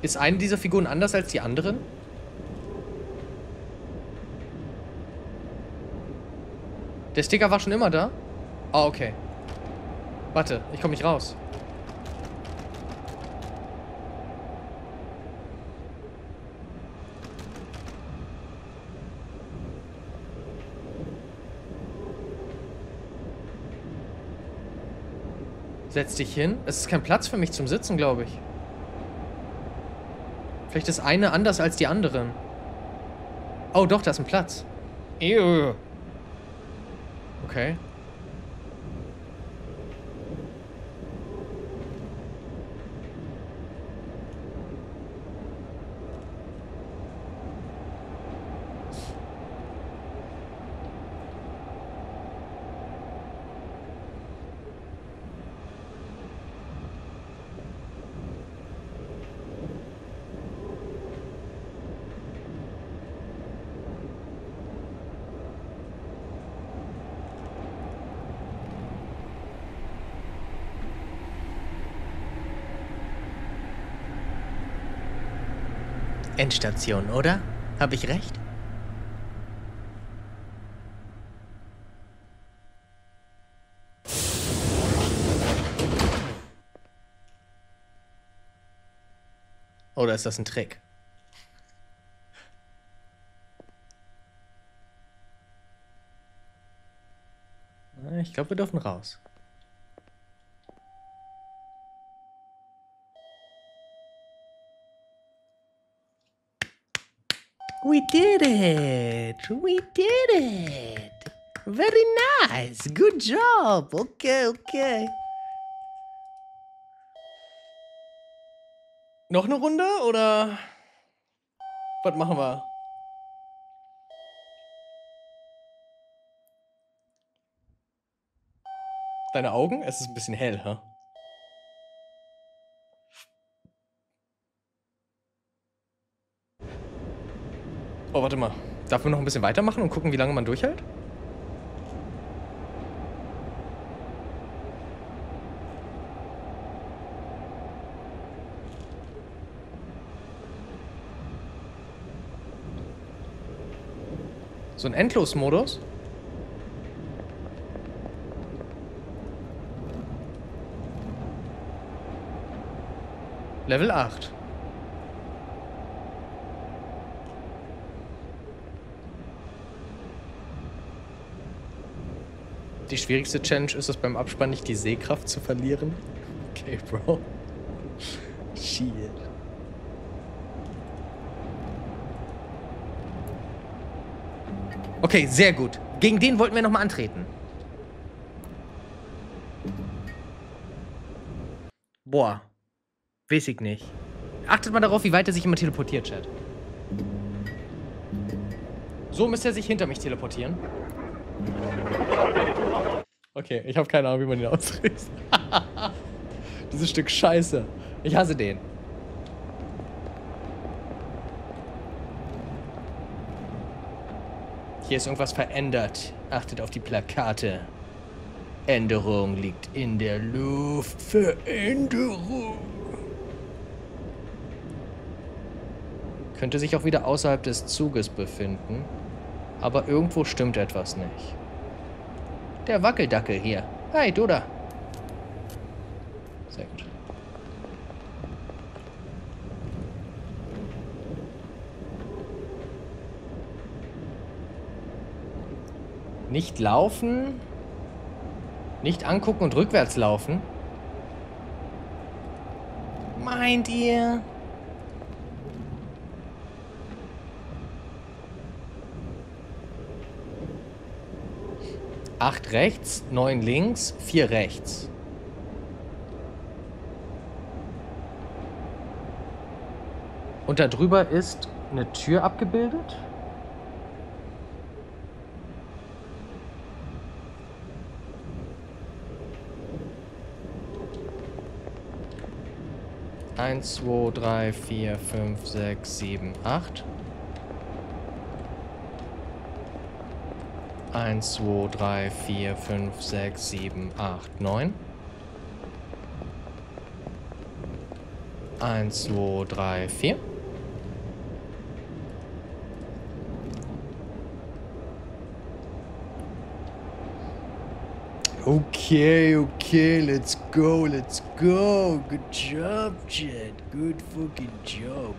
Ist eine dieser Figuren anders als die anderen? Der Sticker war schon immer da? Ah, okay. Warte, ich komme nicht raus. Setz dich hin. Es ist kein Platz für mich zum Sitzen, glaube ich. Vielleicht ist eine anders als die anderen. Oh, doch, da ist ein Platz. Ew. Okay. Endstation, oder? Habe ich recht? Oder ist das ein Trick? Ich glaube, wir dürfen raus. We did it! We did it! Very nice! Good job! Okay, okay. Noch eine Runde oder was machen wir? Deine Augen? Es ist ein bisschen hell, hä? Oh, warte mal. Darf man noch ein bisschen weitermachen und gucken, wie lange man durchhält? So ein Endlosmodus? Level 8. Die schwierigste Challenge ist es beim Abspann nicht die Sehkraft zu verlieren. Okay, Bro. Shit. Okay, sehr gut. Gegen den wollten wir nochmal antreten. Boah. Weiß ich nicht. Achtet mal darauf, wie weit er sich immer teleportiert, Chat. So müsste er sich hinter mich teleportieren. Okay, ich habe keine Ahnung, wie man ihn ausrichtet. Dieses Stück Scheiße. Ich hasse den. Hier ist irgendwas verändert. Achtet auf die Plakate. Änderung liegt in der Luft. Veränderung. Könnte sich auch wieder außerhalb des Zuges befinden. Aber irgendwo stimmt etwas nicht. Der Wackeldackel hier. Hi, du da. Sehr gut. Nicht laufen. Nicht angucken und rückwärts laufen. Meint ihr? Acht rechts, neun links, vier rechts. Und da drüber ist eine Tür abgebildet. Eins, zwei, drei, vier, fünf, sechs, sieben, acht. 1, 2, 3, 4, 5, 6, 7, 8, 9. 1, 2, 3, 4. Okay, okay, let's go, let's go. Good job, Jet. Good fucking job.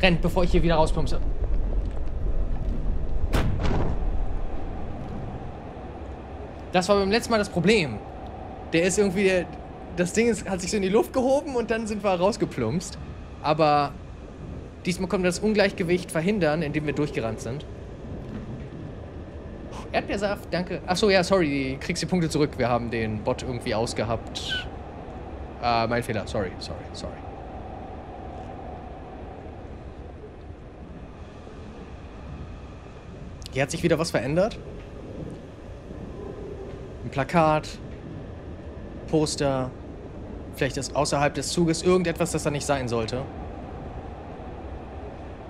Renn, bevor ich hier wieder rausplumpse. Das war beim letzten Mal das Problem. Der ist irgendwie, der, das Ding ist, hat sich so in die Luft gehoben und dann sind wir rausgeplumpst. Aber diesmal konnten wir das Ungleichgewicht verhindern, indem wir durchgerannt sind. Erdbeersaft, danke. Achso, ja, sorry, du kriegst die Punkte zurück. Wir haben den Bot irgendwie ausgehabt. Äh, mein Fehler, sorry, sorry, sorry. Hier hat sich wieder was verändert. Ein Plakat, Poster, vielleicht ist außerhalb des Zuges irgendetwas, das da nicht sein sollte.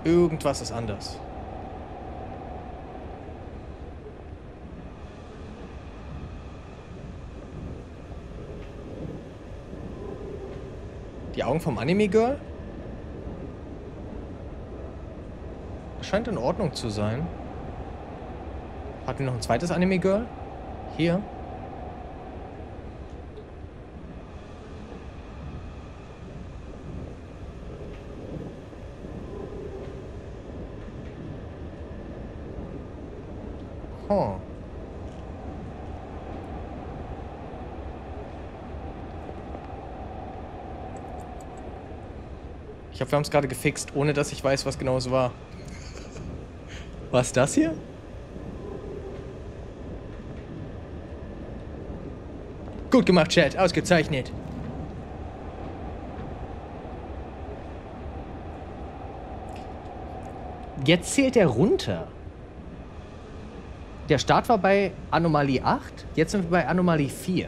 Irgendwas ist anders. Die Augen vom Anime-Girl? Scheint in Ordnung zu sein. Hatten wir noch ein zweites Anime-Girl? Hier? Huh. Ich hoffe, wir haben es gerade gefixt, ohne dass ich weiß, was genau es war. Was das hier? Gut gemacht, Chat. Ausgezeichnet. Jetzt zählt er runter. Der Start war bei Anomalie 8, jetzt sind wir bei Anomalie 4.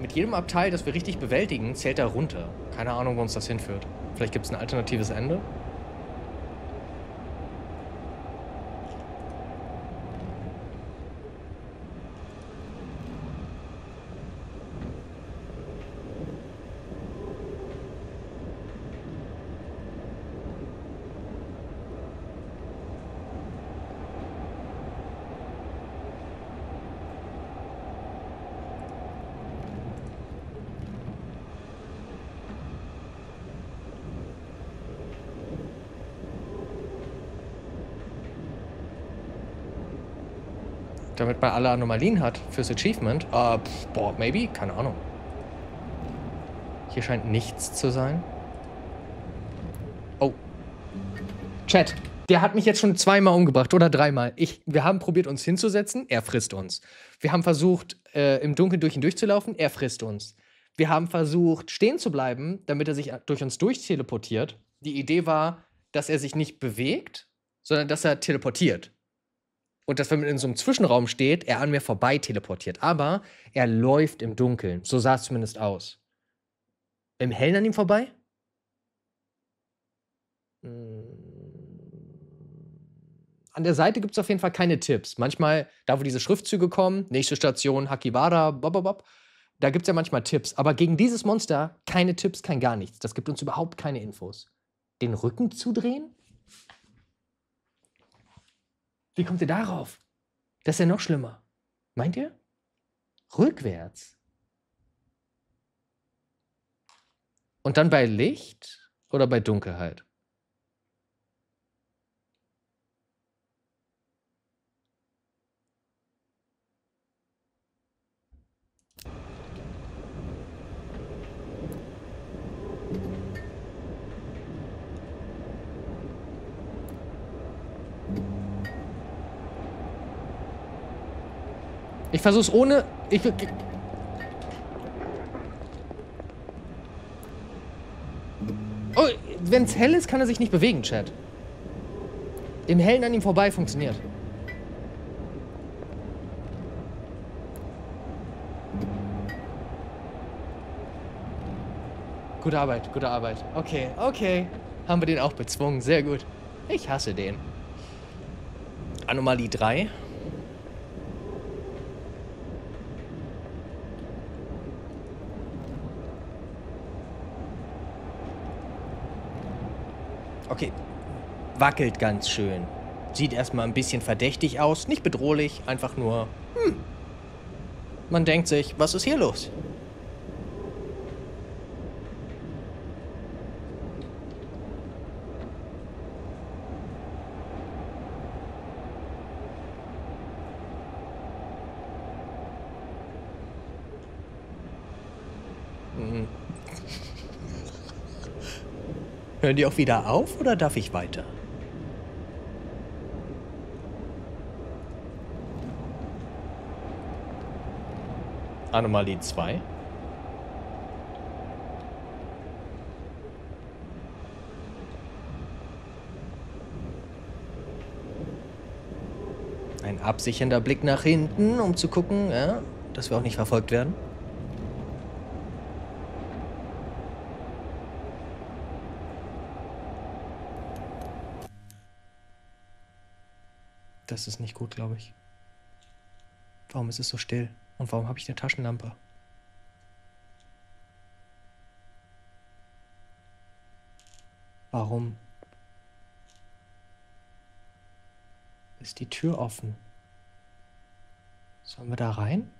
Mit jedem Abteil, das wir richtig bewältigen, zählt er runter. Keine Ahnung, wo uns das hinführt. Vielleicht gibt es ein alternatives Ende. Man alle Anomalien hat fürs Achievement. Äh, pff, boah, maybe? Keine Ahnung. Hier scheint nichts zu sein. Oh. Chat. Der hat mich jetzt schon zweimal umgebracht oder dreimal. Ich, wir haben probiert, uns hinzusetzen. Er frisst uns. Wir haben versucht, äh, im Dunkeln durch ihn durchzulaufen. Er frisst uns. Wir haben versucht, stehen zu bleiben, damit er sich durch uns durchteleportiert. Die Idee war, dass er sich nicht bewegt, sondern dass er teleportiert. Und dass, wenn man in so einem Zwischenraum steht, er an mir vorbei teleportiert. Aber er läuft im Dunkeln. So sah es zumindest aus. Im Hellen an ihm vorbei? Hm. An der Seite gibt es auf jeden Fall keine Tipps. Manchmal, da wo diese Schriftzüge kommen, nächste Station, Hakibara, bobobop, da gibt es ja manchmal Tipps. Aber gegen dieses Monster keine Tipps, kein gar nichts. Das gibt uns überhaupt keine Infos. Den Rücken zudrehen? Wie kommt ihr darauf? Das ist ja noch schlimmer. Meint ihr? Rückwärts. Und dann bei Licht oder bei Dunkelheit? Ich versuch's ohne. Ich. Oh, wenn's hell ist, kann er sich nicht bewegen, Chat. Im Hellen an ihm vorbei funktioniert. Gute Arbeit, gute Arbeit. Okay, okay. Haben wir den auch bezwungen. Sehr gut. Ich hasse den. Anomalie 3. Okay, wackelt ganz schön. Sieht erstmal ein bisschen verdächtig aus, nicht bedrohlich, einfach nur, hm. Man denkt sich, was ist hier los? Hören die auch wieder auf oder darf ich weiter? Anomalie 2. Ein absichernder Blick nach hinten, um zu gucken, ja, dass wir auch nicht verfolgt werden. Das ist nicht gut, glaube ich. Warum ist es so still? Und warum habe ich eine Taschenlampe? Warum ist die Tür offen? Sollen wir da rein?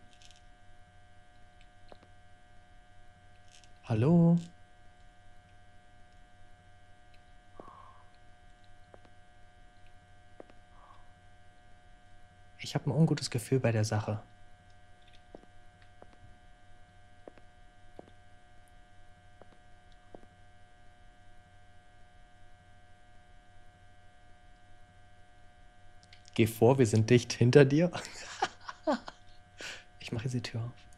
Hallo? Ich habe ein ungutes Gefühl bei der Sache. Geh vor, wir sind dicht hinter dir. ich mache jetzt die Tür. auf.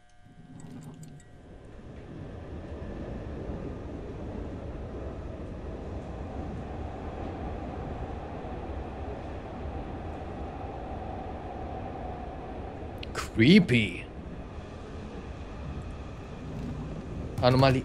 Creepy. Anomalie.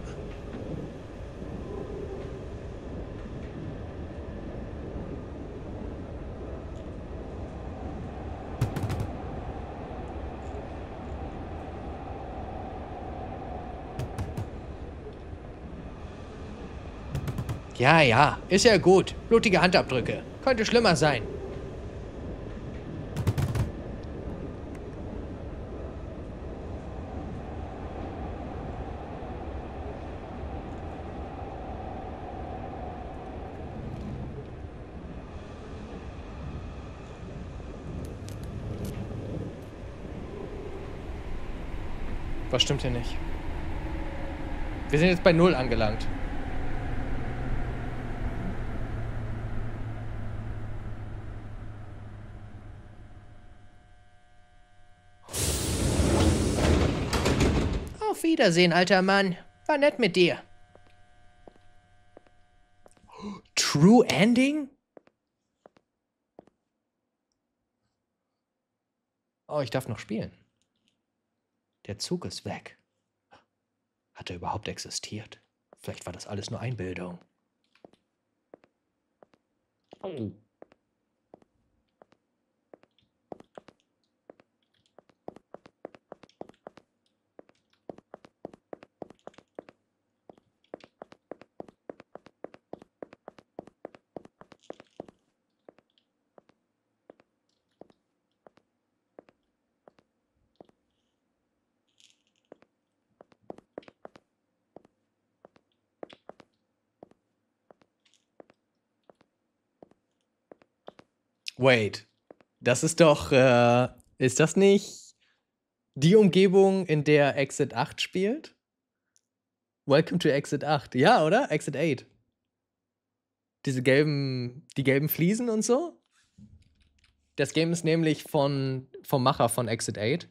Ja, ja, ist ja gut. Blutige Handabdrücke. Könnte schlimmer sein. Was stimmt hier nicht? Wir sind jetzt bei Null angelangt. Auf Wiedersehen, alter Mann. War nett mit dir. True Ending? Oh, ich darf noch spielen. Der Zug ist weg. Hat er überhaupt existiert? Vielleicht war das alles nur Einbildung. Oh. Wait, das ist doch, äh, ist das nicht die Umgebung, in der Exit 8 spielt? Welcome to Exit 8. Ja, oder? Exit 8. Diese gelben, die gelben Fliesen und so. Das Game ist nämlich von, vom Macher von Exit 8.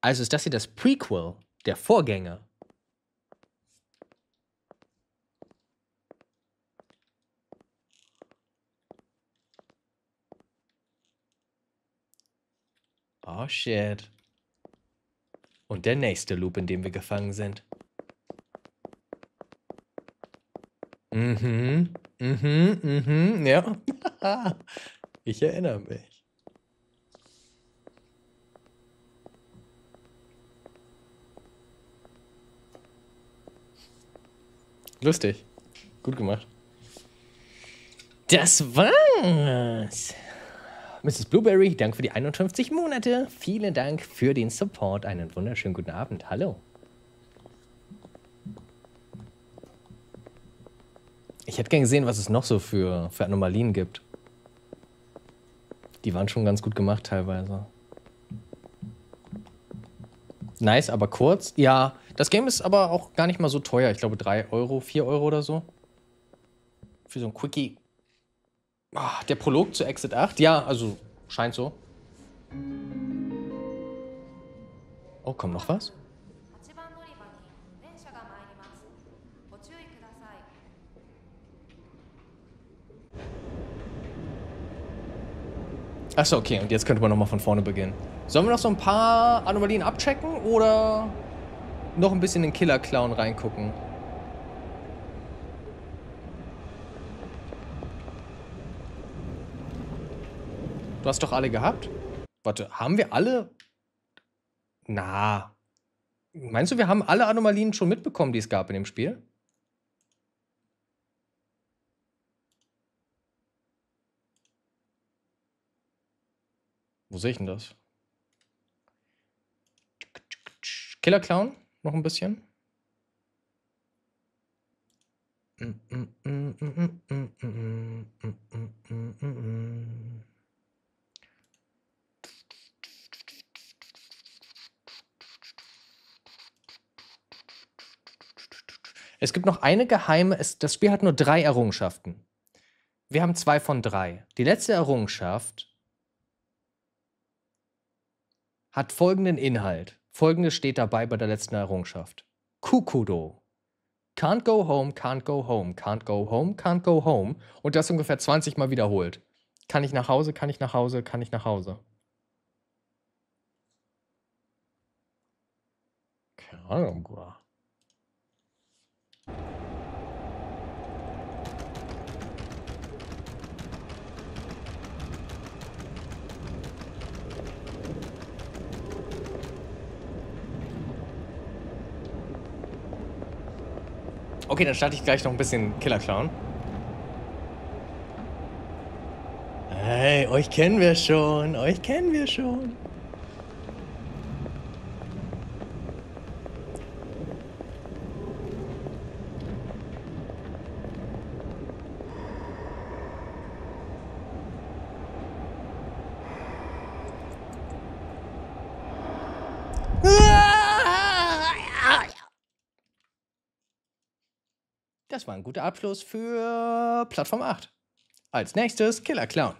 Also ist das hier das Prequel, der Vorgänger. Oh shit. Und der nächste Loop, in dem wir gefangen sind. Mhm, mhm, mhm, ja. ich erinnere mich. Lustig. Gut gemacht. Das war's. Mrs. Blueberry, danke für die 51 Monate. Vielen Dank für den Support. Einen wunderschönen guten Abend. Hallo. Ich hätte gern gesehen, was es noch so für, für Anomalien gibt. Die waren schon ganz gut gemacht teilweise. Nice, aber kurz. Ja, das Game ist aber auch gar nicht mal so teuer. Ich glaube 3 Euro, 4 Euro oder so. Für so ein Quickie. Oh, der Prolog zu Exit 8? Ja, also scheint so. Oh, kommt noch was? Achso, okay, und jetzt könnte man nochmal von vorne beginnen. Sollen wir noch so ein paar Anomalien abchecken oder noch ein bisschen in den Killer-Clown reingucken? Du hast doch alle gehabt? Warte, haben wir alle? Na. Meinst du, wir haben alle Anomalien schon mitbekommen, die es gab in dem Spiel? Wo sehe ich denn das? Killer Clown? Noch ein bisschen? Es gibt noch eine geheime, es, das Spiel hat nur drei Errungenschaften. Wir haben zwei von drei. Die letzte Errungenschaft hat folgenden Inhalt. Folgendes steht dabei bei der letzten Errungenschaft. Kukudo. Can't go home, can't go home, can't go home, can't go home. Und das ungefähr 20 Mal wiederholt. Kann ich nach Hause, kann ich nach Hause, kann ich nach Hause. Keine Ahnung. Okay, dann starte ich gleich noch ein bisschen Killer Clown. Hey, euch kennen wir schon, euch kennen wir schon. War ein guter Abschluss für Plattform 8. Als nächstes Killer Clown.